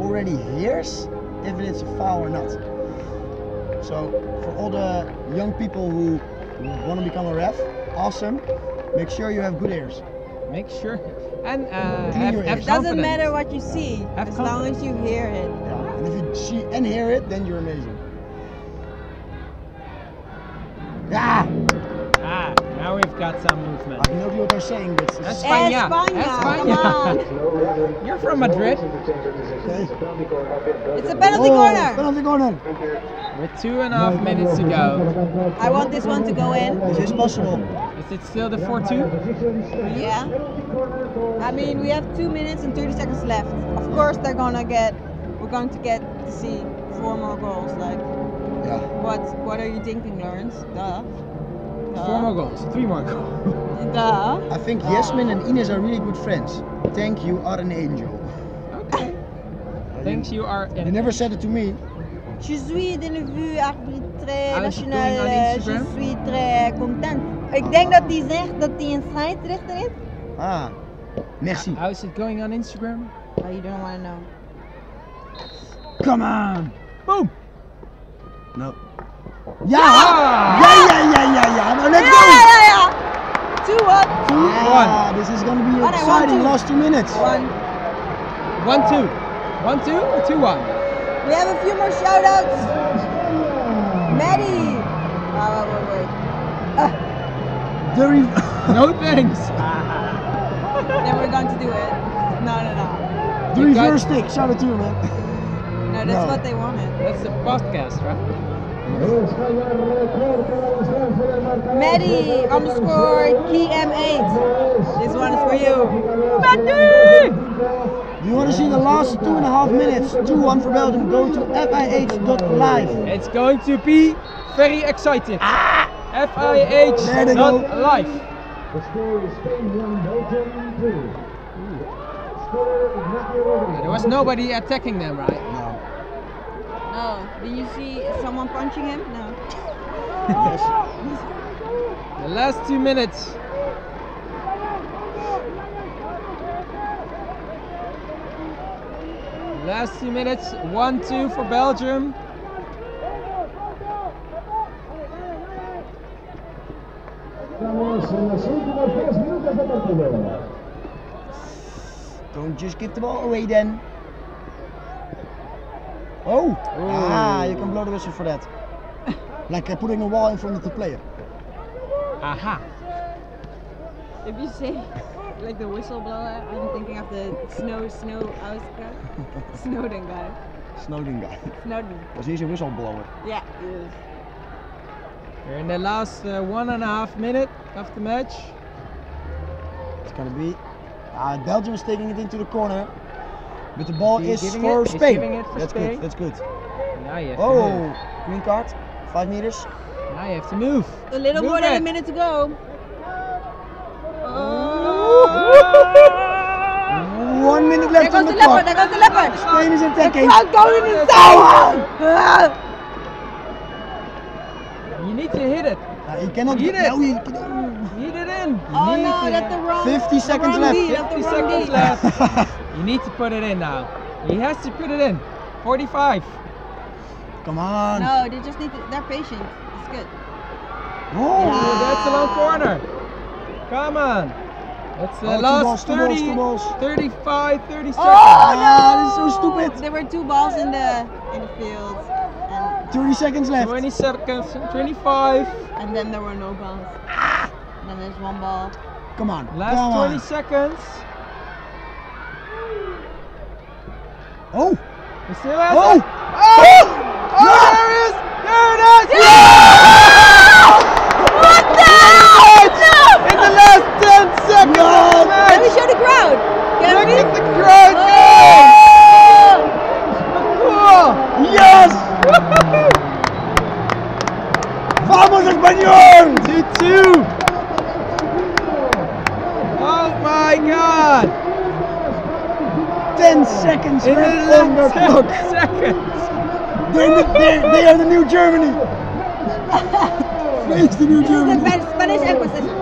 already hears if it's a foul or not. So for all the young people who want to become a ref, awesome. Make sure you have good ears. Make sure. And uh, have, have ears. Doesn't matter what you see, Have as long as you hear it. Yeah. And if you see and hear it, then you're amazing. Yeah. Ah, got some movement. I have no clue what they're saying, but it's España. España, España. come on. [laughs] You're from Madrid. It's a penalty Oh, corner. Penalty corner. With two and a half minutes to go. I want this one to go in. Is This is possible. Is it still the 4-2? Yeah. I mean, we have two minutes and 30 seconds left. Of course, they're gonna get. We're going to get to see four more goals. Like, Yeah. what? What are you thinking, Lawrence? Duh. Four more goals. Three more goals. [laughs] Duh. I think Yasmin and Ines are really good friends. Thank you, are an angel. Okay. Thanks, you are They in. never said it to me. Je suis de la vue arbitraire nationale. on Je suis très content. Ik denk dat hij zegt dat hij een scheidsrechter is. Ah, merci. How is it going on Instagram? Oh, you don't want to know. Come on. Boom! No. Ja! Yeah, yeah, yeah, yeah, ja. Now let's Ja, go. Yeah, yeah, yeah. Two up. Ah, this is gonna be Oh, nee, one, exciting. two. Last two minutes. One. One, two. One, two or two, one? We have a few more shout outs. Maddie. Oh, wait, wait, [laughs] wait. The re- [laughs] No thanks. [laughs] Then we're going to do it. No, no, no. the You got- reverse stick. Shout out to you, man. No, that's No. what they wanted. That's the podcast, right? Maddie underscore KM8. This one is for you. Do you want to see the last two and a half minutes? 2-1 for Belgium. Go to fih.live. It's going to be very exciting. Ah! FIH There not live. The score is Spain 1, Belgium 2. Scorer Ignacio Rodriguez. There was nobody attacking them, right? No. No. Did you see someone punching him? No. Yes. The last two minutes. Last two minutes, 1-2 for Belgium. Estamos en los últimos 10 minutos de partido. Don't just give the ball away then. Oh! Ah, you can blow the whistle for that. like uh, putting a wall in front of the player. Aha. If you say like the whistleblower, I'm thinking of the snow snow Oscar. Snowden guy. Snowden guy. Snowden. Was he a whistleblower? Yeah, he is. We're in the last uh, one and a half minute of the match. It's gonna be. Uh, Belgium is taking it into the corner. But the ball is for it- he's Spain. giving it for That's Spain. good. That's good. Now you have to Oh, green card. Five meters. Now you have to move. A little Move more than a minute to go. One minute left on the the leopard. clock. There goes the leopard. Spain is The attacking. crowd going insane. You need to hit it. Uh, he cannot Hit it. no, he, Hit it in. Oh no, that's the wrong. 50 the seconds wrong left. D, that's the 50 wrong seconds left. You need to put it in now. He has to put it in. 45. Come on. No, they just need to. They're patient. It's good. Oh. Oh, that's a long corner. Come on. That's the Oh, two last balls, two 30, balls, two balls. 35, 30 seconds. Oh Ah, no! this is so stupid. There were two balls in the in the field, and 30 seconds left. 20 seconds, 25. and then there were no balls. And then there's one ball. Come on. Last Come 20 on. seconds. Oh! You see that? Oh! Oh! oh! oh! No, there it is! There it is! Yeah! yeah! What the hell? No! In the last 10 seconds! No! Let me show the crowd. Get Look me? at the crowd oh! go! Yes! [laughs] Vamos Español! 2-2! Oh my god! 10 seconds In left on the the clock. 10 [laughs] seconds! They're the, they're, they are the new Germany. [laughs] Face the new This is the best Spanish acquisition.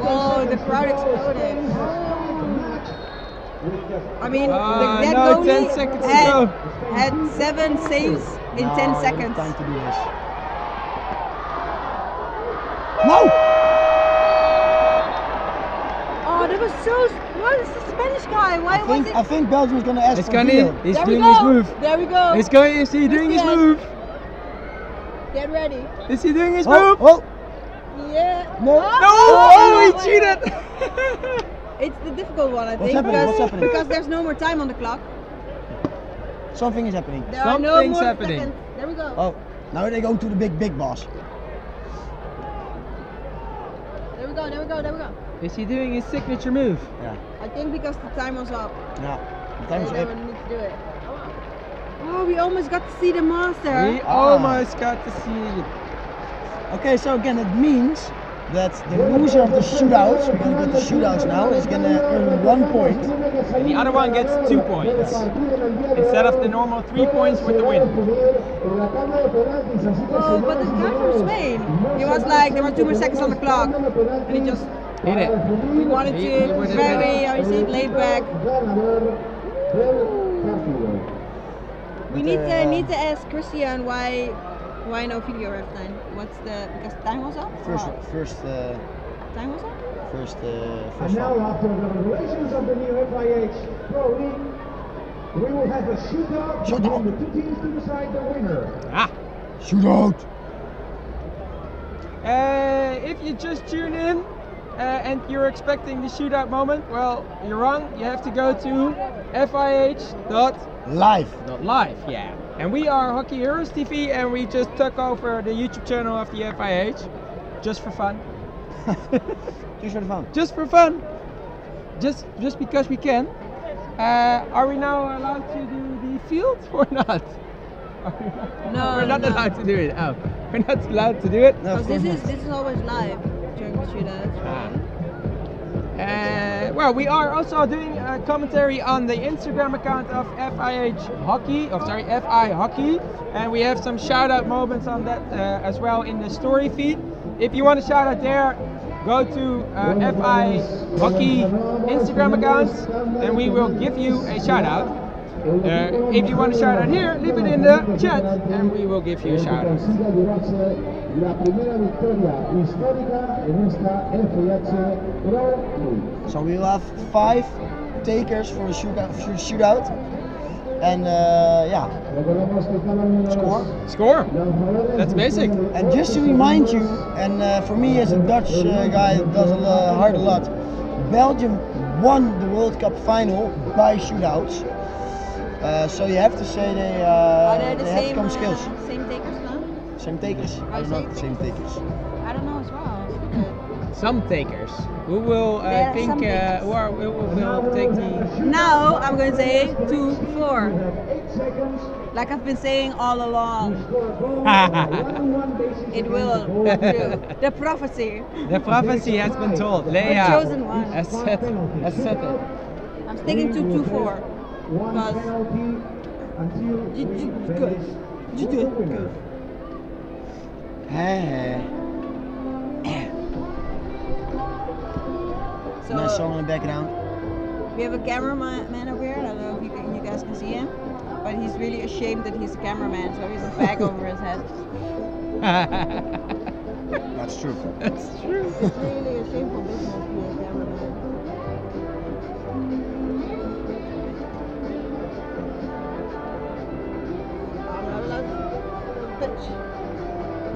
Whoa, the crowd exploded. I mean, Ah, the, that no, goalie 10 seconds to had, go. had seven saves in No, 10 they have seconds. Time to do this. No! Oh, that was so. What is the Spanish guy? Why I think was I think Belgium's gonna ask It's for gonna, he's there doing his move. There we go. He's going, is he doing his move? Get ready. Is he doing his Oh, move? oh, Yeah. No. Oh, No! Oh, oh, oh he cheated! [laughs] It's the difficult one, I What's think, happening? because What's happening? because there's no more time on the clock. something is happening. There are no more happening. seconds. There we go. Oh, now they go to the big big boss. There we go. There we go. There we go. Is he doing his signature move? Yeah, I think because the time was up. yeah. The time is don't up. need to do it. Oh, we almost got to see the master. We Ah. almost got to see it. Okay, so again, it means that the loser of the shootouts, we're gonna get the shootouts now, is gonna earn one point. And the other one gets two points. Instead of the normal three points with the win. Oh, but the guy from Spain, he was like, there were two more seconds on the clock, and he just Hit it. we wanted to he would very, been- how say, laid back. We need to uh, need to ask Christian why why no video ref time. What's the because time was up? First, Or first, uh, time was up. first, uh, And first now, foul. after the regulations of the new FIH Pro League, we will have a shootout Shootout. between the two teams to decide the winner. Ah! Shootout. Uh, if you just tune in and you're expecting the shootout moment, well, you're wrong. You have to go to FIH.live. Live. Yeah. And we are Hockey Heroes TV, and we just took over the YouTube channel of the FIH, just for fun. [laughs] Just for fun. Just for fun. Just just because we can. Uh, are we now allowed to do the field [laughs] or not? Are we not? No, we're not no. allowed to do it. Oh, we're not allowed to do it. No, Because this is this is always live during the shootouts. Ah. Uh, well, we are also doing a commentary on the Instagram account of FIH Hockey, of sorry, FI Hockey, and we have some shout out moments on that uh, as well in the story feed. If you want to shout out there, go to uh, FI Hockey Instagram account, and we will give you a shout out. Uh, if you want to shout out here, leave it in the chat, and we will give you a shout out. Consiga llevarse la primera victoria histórica en esta FIH Pro League. So we will have five takers for the shootout. Shootout. And uh, yeah, Recordemos que cada uno de los score. Score. That's basic. And just to remind you, and uh, for me as a Dutch uh, guy that does a lo- hard a lot, Belgium won the World Cup final by shootouts. Uh, so you have to say they, uh, Are they the they have same come skills. uh, same takers now? Same takers. I don't know if the same takers. I don't know as well. Some takers. Who will uh, There think? Uh, who, are, who will, will take the? Now I'm going to say two, four. like I've been saying all along. Score a goal. One-on-one basis. [laughs] It will do. The prophecy. The prophecy has been told. Leia The chosen one. has said, has said it. I'm sticking to two four. Because You- you- good. You do the it. Winner. Hey, so nice song in the background. we have a cameraman over here. I don't know if you, can, you guys can see him, but he's really ashamed that he's a cameraman, so he's a bag over his head. [laughs] That's true. That's true. It's really a shameful business to be a cameraman. I'm not allowed to pitch.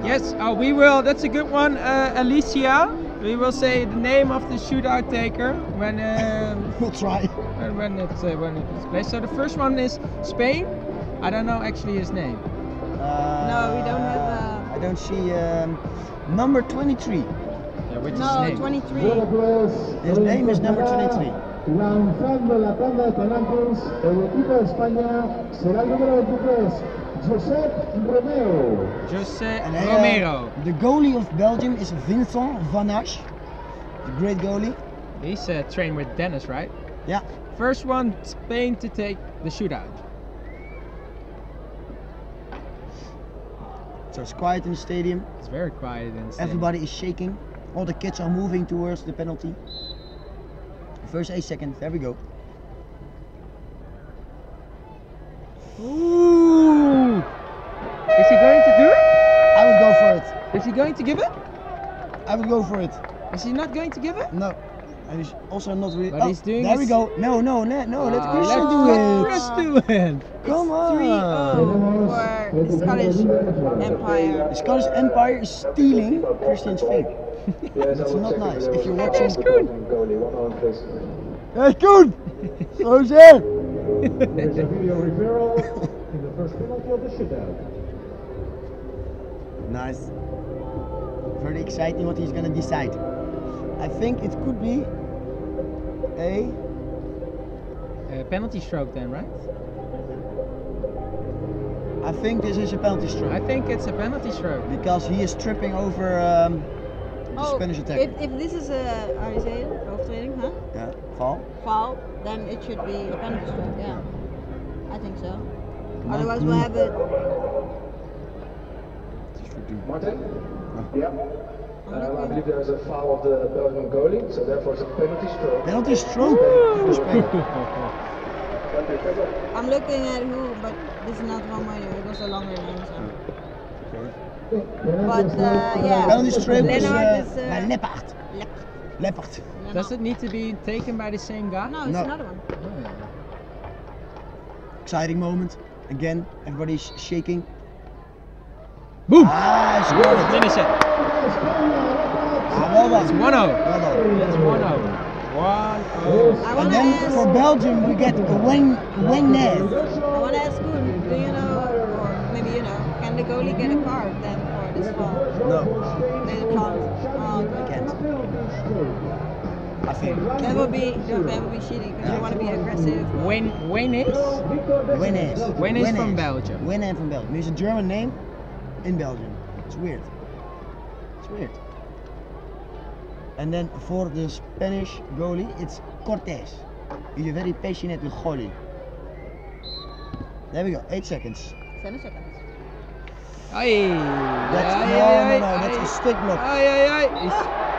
Yes, uh, we will. That's a good one, uh, Alicia. We will say the name of the shootout taker when um, We'll try. when when it's uh, when it is placed. So the first one is Spain. I don't know actually his name. Uh, No, we don't have, uh, I don't see um, number 23. Yeah, which is No, his name? 23. His name is number 23. Lanzando la tanda de penaltis, el equipo de España será el número 23, Josep Romeu. Jose And, uh, Romero. The goalie of Belgium is Vincent Vanasch. The great goalie. He's uh, trained with Dennis, right? Yeah. First one, Spain to take the shootout. So it's quiet in the stadium. It's very quiet and Everybody is shaking. All the kids are moving towards the penalty. First eight seconds. There we go. Ooh! Is he going to do it? I would go for it. Is he going to give it? I would go for it. Is he not going to give it? No. And he's also not really. But oh, he's doing There we go. No, no, no, no. Let Ah, Christian let do it. Chris do it. Come on. 3-0 for the Scottish Empire. The Scottish Empire is stealing Christian's fame. That's not nice. If you're watching. Goalie, one on please. Hey, Coen! Zo zeg! There's a video referral in the first penalty of the shootout. Nice. Very exciting what he's gonna decide. I think it could be a. Uh, penalty stroke then, right? I think this is a penalty stroke. I think it's a penalty stroke. because he is tripping over um, the Oh, Spanish attacker. if, if this is a, how do you say it? Overtreding, huh? Yeah, foul. Foul, then it should be a penalty stroke, yeah. I think so. on, Otherwise we'll have it. Martin? Yeah. Um, I believe there is a foul of the Belgian goalie, so therefore it's a penalty stroke. Penalty stroke for Spain. [laughs] I'm looking at who, but this is not one minor. It was a longer name, so. But uh, yeah, Penalty stroke is, Lennart uh, is. by Uh, Leppard. Leppard. Leppard. Does it need to be taken by the same guy? No, it's No. another one. Exciting moment. Again, everybody's shaking. Boom! Ah, he scored it. Finish it. Ah, well done. It's 1 0. Well done. It's 1 0. 1 I And wanna then ask. for Belgium we get Wayne Wayne I wanna ask Coen, do you know, or maybe you know, can the goalie get a card then for this foul? No, They can't. Oh, I okay. can't. I think That would be that would be shitty because you want to be aggressive. Wayne, Wayne is? Wayne is. Wayne is from Belgium. Wayne is from Belgium. He's a German name in Belgium. It's weird. It's weird. And then for the Spanish goalie, it's Cortés. He's a very passionate goalie. There we go. Eight seconds. Seven seconds. Aye. That's Aye, no, aye, no, no. aye. That's a stick block. Aye, aye, aye. He's-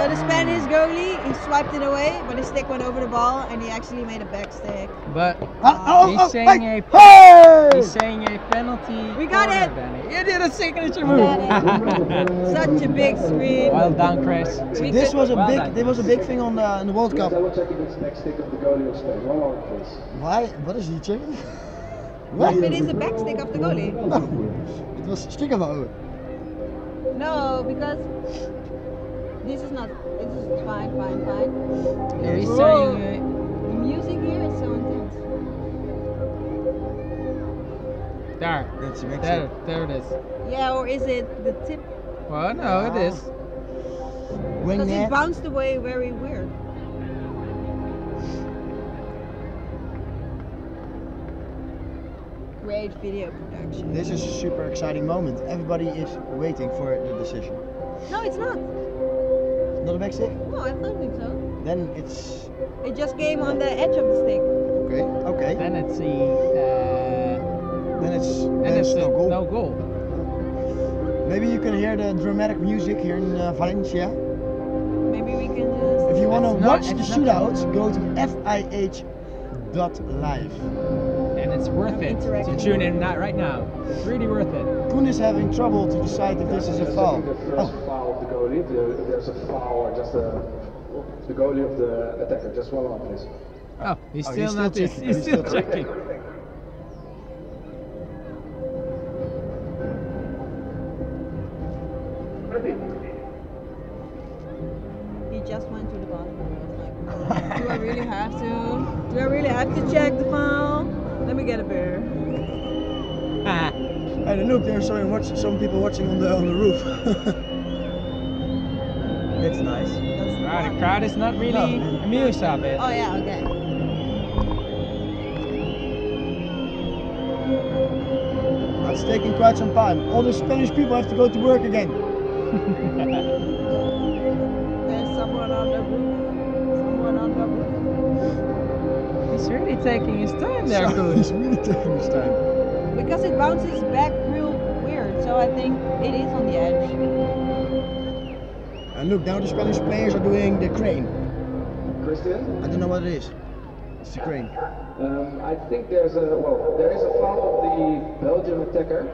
so the Spanish goalie, he swiped it away, but his stick went over the ball and he actually made a back stick. But Ah, oh, he's oh, saying hey, a hey! he's saying a penalty. We got it. Danny. You did a signature We move. [laughs] Such a big screen. well done, Chris. We This could- was a Well big. done. This was a big thing on the in the World Cup. Double checking this next stick of the goalie of Spain. One more, please. Why? What is he checking? What? If It is a back stick of the goalie. No, [laughs] it was stick Stickerwouden. No, because this is not. This is fine, fine, fine. Yeah, he's Whoa. saying. The music here is so intense. There. That's makes There, it. there it is. Yeah, or is it the tip? Well, no, it is. Wing Because it bounced away very weird. Great video production. This is a super exciting moment. Everybody is waiting for the decision. No, it's not. Not a back stick? No, I don't think so. Then it's It just came on the edge of the stick. okay. Okay. Then it's the. Uh, Then it's then then it's it's the no goal. no goal. Maybe you can hear the dramatic music here in uh, Valencia. Maybe we can just. If you want to watch the it's not- shootouts, go to fih.live. And it's worth it to Interactive. tune in not right now. It's really worth it. Coen is having trouble to decide if this is a foul. Oh, foul of the goalie. The, there's a foul or just a, the goalie of the attacker. Just one more, please. Oh, he's Oh, still he's not. He's, checking. he's He's still still checking. He just went to the bottom. and I was like, do I really have to? Do I really have to check the foul? Let me get a beer. and look, there's some watch, some people watching on the on the roof. [laughs] not really No. amused of it. Oh yeah, okay. it's taking quite some time. All the Spanish people have to go to work again. [laughs] There's someone on the roof. Someone on the roof. He's really taking his time there, So He's really taking his time. Because it bounces back real weird, so I think it is on the edge. And look, now the Spanish players are doing the crane. Christian? I don't know what it is. It's the crane. Um, I think there's a well, there is a foul of the Belgian attacker,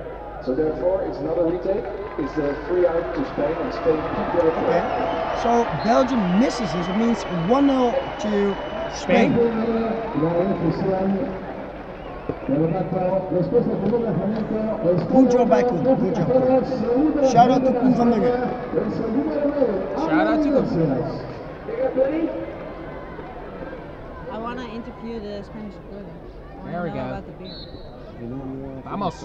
so therefore it's not a retake. It's a free out to Spain, and Spain keep their Okay. So Belgium misses this. It means 1-0 to Spain. Good job by Coen. Good job. Coen. Shout out to Coen van Bunge. Shout out to Coen. I want to interview the Spanish girl. I wanna There we know go. About the beer. Vamos.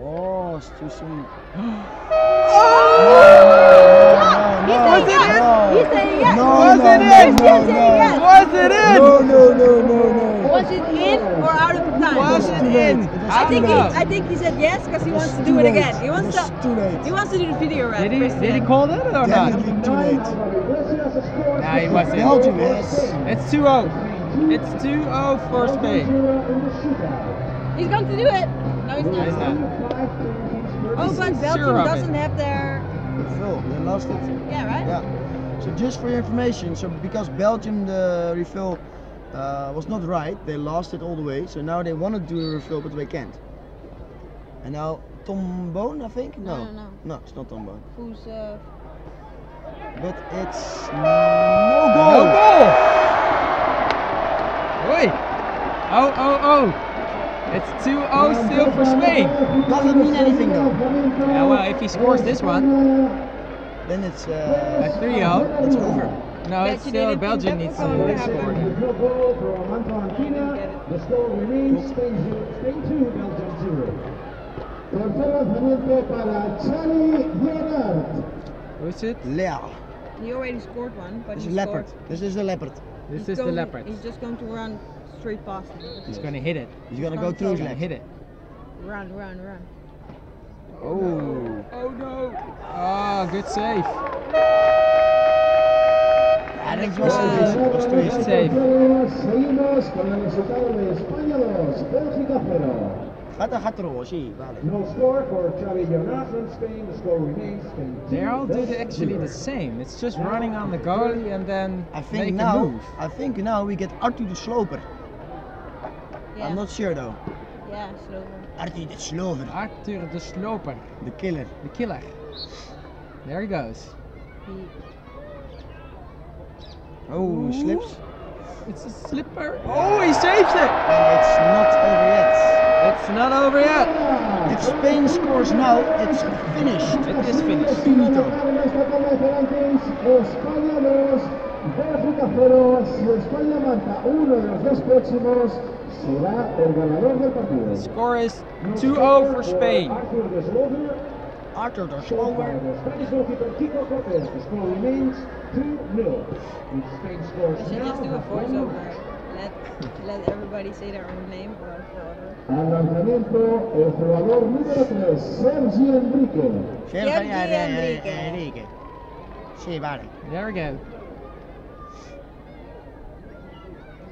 Oh, it's too soon. [gasps] He's saying yes. He's saying yes. No, Was no, it no, in? no, Yes, yes, no. Was it in? No, no, no, no, no. Was it in or out of time? Was it in? I think he, I think he said yes because he wants to do it again. He wants to. too late. He wants to do the video right. Did he, did he call that or not? Too late. Nah, he wasn't. Belgium, yes. It's 2-0. It's 2-0 for Spain. He's going to do it. No, he's He's not. not. Oh, but Belgium of doesn't have their. Refill, they lost it. Yeah, right. Yeah. So just for your information, so because Belgium the refill uh, was not right, they lost it all the way. So now they want to do the refill, but they can't. And now Tom Boon, I think. No, No, no, no. no, it's not Tom Boon. Who's uh, But it's no goal. No goal. goal! Wait! Oh, oh, oh! It's 2-0 still for Spain. Doesn't mean anything though. Yeah, well, if he scores this one, Then it's uh, a 3-0. it's over. No, it's you still Belgium needs that to was score. happen. Field goal from Antoine Kina. The score remains Spain 2, Belgium 0. Tercer lanzamiento para Xavi Lleonart. Who's it? Lea. he already scored one, but This he is leopard. This is the leopard. This He's is the leopard. He's just going to run straight past him. He's gonna hit it. He's gonna go through his He's gonna hit it. Run, run, run. Oh. Oh no. Oh, good save. I was too easy. Was too Good easy. save. Seguimos con el resultado de España 2, Bélgica 0. Gata gatro, sí, vale. No score for Xavi Lleonart from Spain. The score remains Spain 2. They all do the, actually the same. It's just running on the goalie and then I think make a now, move. I think now we get Artu the Sloper. Yeah. I'm not sure though. Yeah, slower. Artu the Sloper, Arthur the Sloper, the killer. the killer. There he goes. Oh, he, Oh, slips. It's a slipper. Oh, he saves it. And it's not over yet. It's not over yet. If Spain scores now, it's finished. It is finished. Finito. En esta tabla de penaltis, España 2, Bélgica 0. Si España marca uno de los dos próximos, será el ganador del partido. The score is 2-0 for Spain. Arthur de Sloover, the scored by Sloper. the Spanish goalkeeper Kiko Cortés. The score remains 2-0. If Spain scores we should now, just do a the Spanish- voiceover. Let let everybody say their own name or whatever. Al lanzamiento, el jugador número 3, Sergi Enrique. Sergio Sergi Enrique. Enrique. Enrique. Sí, vale. There we go.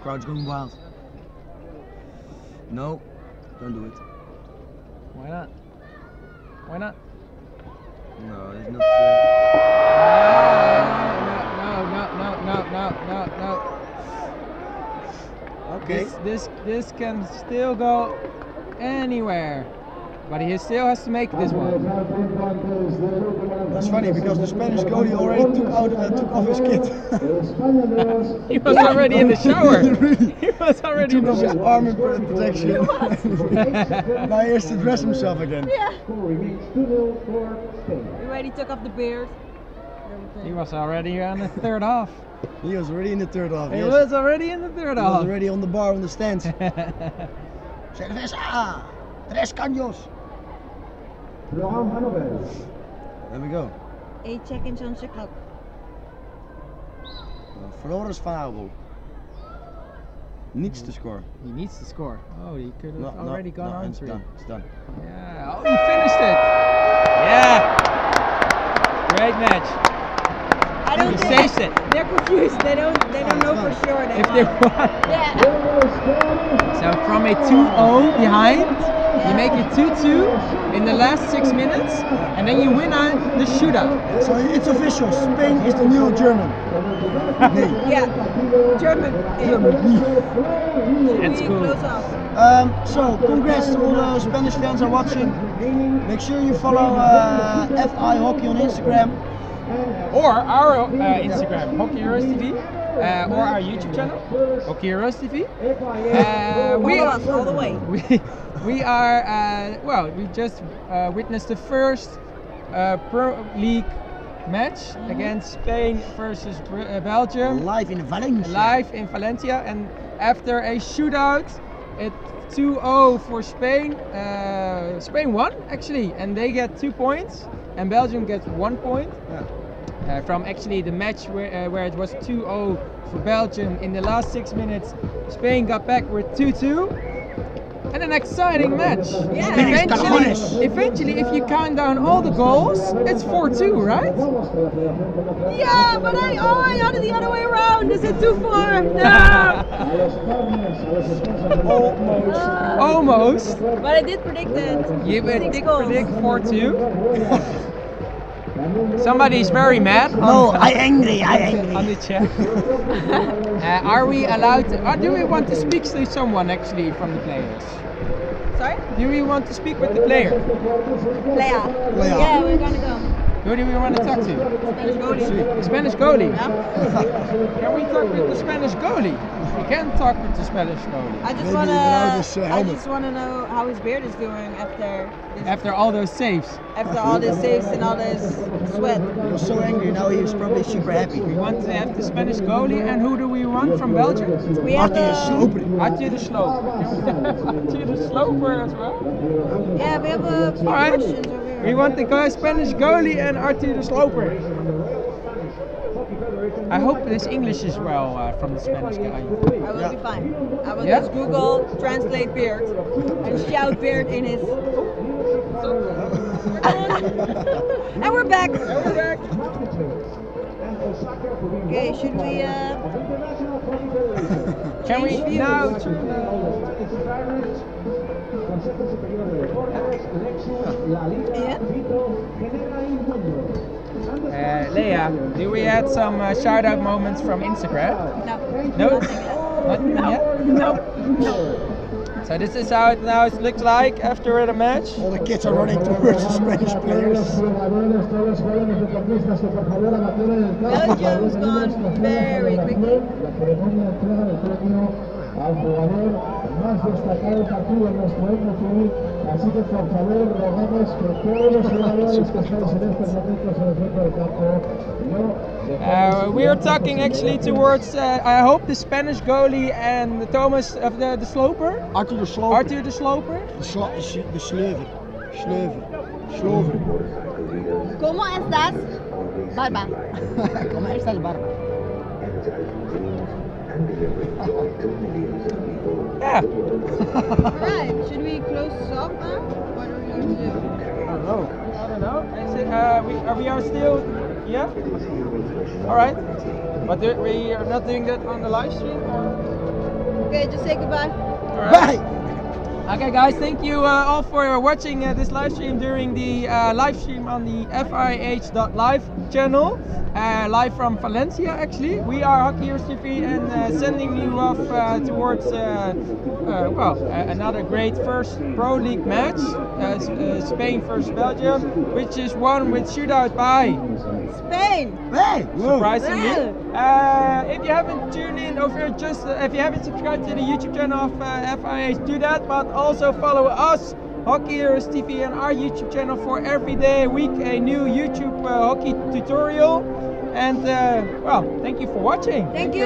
Crowd's going wild. No, don't do it. Why not? Why not? No, it's not. Uh, No, no, no, no, no, no, no, no. okay. This, this, this can still go anywhere, but he still has to make this one. That's funny because the Spanish goalie already took out uh, took off his kit. [laughs] He was already in the shower. [laughs] He was already in took the off his shower. armor protection. [laughs] now he has to dress himself again. Yeah. Score remains 2-0 for Spain. We already took off the beard. He was already on the third half. He was already in the third half. He yes. was already in the third He was already on the bar on the stands. Cerveza! Tres caños! Florent Van Aubel. There we go. Eight seconds on the clock. Uh, Floris van Aubel. Needs to score. He needs to score. Oh, he could have No, no, already gone no, on it's three. done. It's done. Yeah. Oh, he finished it. Yeah. Great match. I don't He think it. they're confused. They don't they don't know for sure. They If they won. won. Yeah. So from a 2-0 behind, you make it 2-2 in the last six minutes, and then you win on the shootout. So it's official. Spain is the new German. [laughs] Nee. Yeah. German. That's We cool. Close. Um, so congrats to all the Spanish fans are watching. Make sure you follow uh, FI Hockey on Instagram. Or our uh, Instagram, Hockey Heroes TV, uh, or our YouTube channel, Heroes TV. Uh, we, us all the way. [laughs] we, we are, uh, well, we just uh, witnessed the first uh, Pro League match against Spain versus Br- uh, Belgium. Live in Valencia. Live in Valencia. And after a shootout, it 2-0 for Spain. Uh, Spain won actually, and they get two points, and Belgium gets one point. Uh, from actually the match where, uh, where it was 2-0 for Belgium in the last six minutes, Spain got back with 2-2. And an exciting match. Yeah. Eventually, eventually, if you count down all the goals, it's 4-2, right? Yeah, but I oh I had it the other way around. Is it too far? No. Almost. [laughs] Almost but I did predict it. You did predict 4-2. [laughs] Somebody's very mad. On, No, I angry, I [laughs] angry. on the chat. [laughs] uh, are we allowed to, or do we want to speak to someone actually from the players? Sorry? Do we want to speak with the player? Leia. Leia. Yeah, we're gonna go. Who do we want to talk to? Spanish goalie. The Spanish goalie. Yeah. [laughs] Can we talk with the Spanish goalie? We can talk with the Spanish goalie. I just wanna. without his, uh, I just wanna know how his beard is doing after this, After all those saves, after all this saves and all this sweat. He was so angry, now he was probably super happy. we want to have the Spanish goalie. And who do we want from Belgium? We have Arthur a, Sloper. Arthur de Sloover. Arthur [laughs] de Sloper as well. yeah, we have a few All right. questions over here. We want the guy Spanish goalie and Arthur de Sloover. I hope this English is well uh, from the Spanish guy. I will Yeah. be fine. I will Yeah? just Google translate beard and shout beard in his. [laughs] and we're back. We're back. Okay, should we? Uh, Can we Change views. now? [laughs] yeah. Uh, Leah, do we had some uh, shout out moments from Instagram? No. No? Nothing yet? No. So this is how it now it looks like after the match. All the kids are running towards the Spanish players. Belgium's gone very quickly. Al jugador más destacado del partido en nuestro MTV. Así que por favor rogamos que todos los [laughs] jugadores que estáis en estos momentos en el centro del campo no Uh, we are talking actually towards, uh, I hope, the Spanish goalie and the Thomas of the, the Sloper. Arthur de Sloover. Arthur de Sloover. De, sla, de, de sleuver. Sleuver. Slover. ¿Cómo estás? Barba. [laughs] ¿Cómo estás, Barba? [laughs] Yeah. Alright, should we close this off now? What are we going to do? I don't know. I don't know. Is it, uh, we, are we are still, yeah? All right. But do- we are not doing that on the live stream? Or? Okay, just say goodbye. All right. Bye! Okay, guys, thank you uh, all for watching uh, this live stream during the uh, live stream on the FIH.live channel, uh, live from Valencia. Actually, we are Hockey Heroes TV and uh, sending you off uh, towards uh, uh, well uh, another great first Pro League match, Spain versus Belgium, which is won with shootout by Spain. Hey! Whoa. Uh, if you haven't tuned in over just uh, if you haven't subscribed to the YouTube channel of uh, FIH, do that. But also follow us, Hockey Heroes TV, and our YouTube channel for every day, a week, a new YouTube uh, hockey tutorial. And uh, well, thank you for watching. Thank you.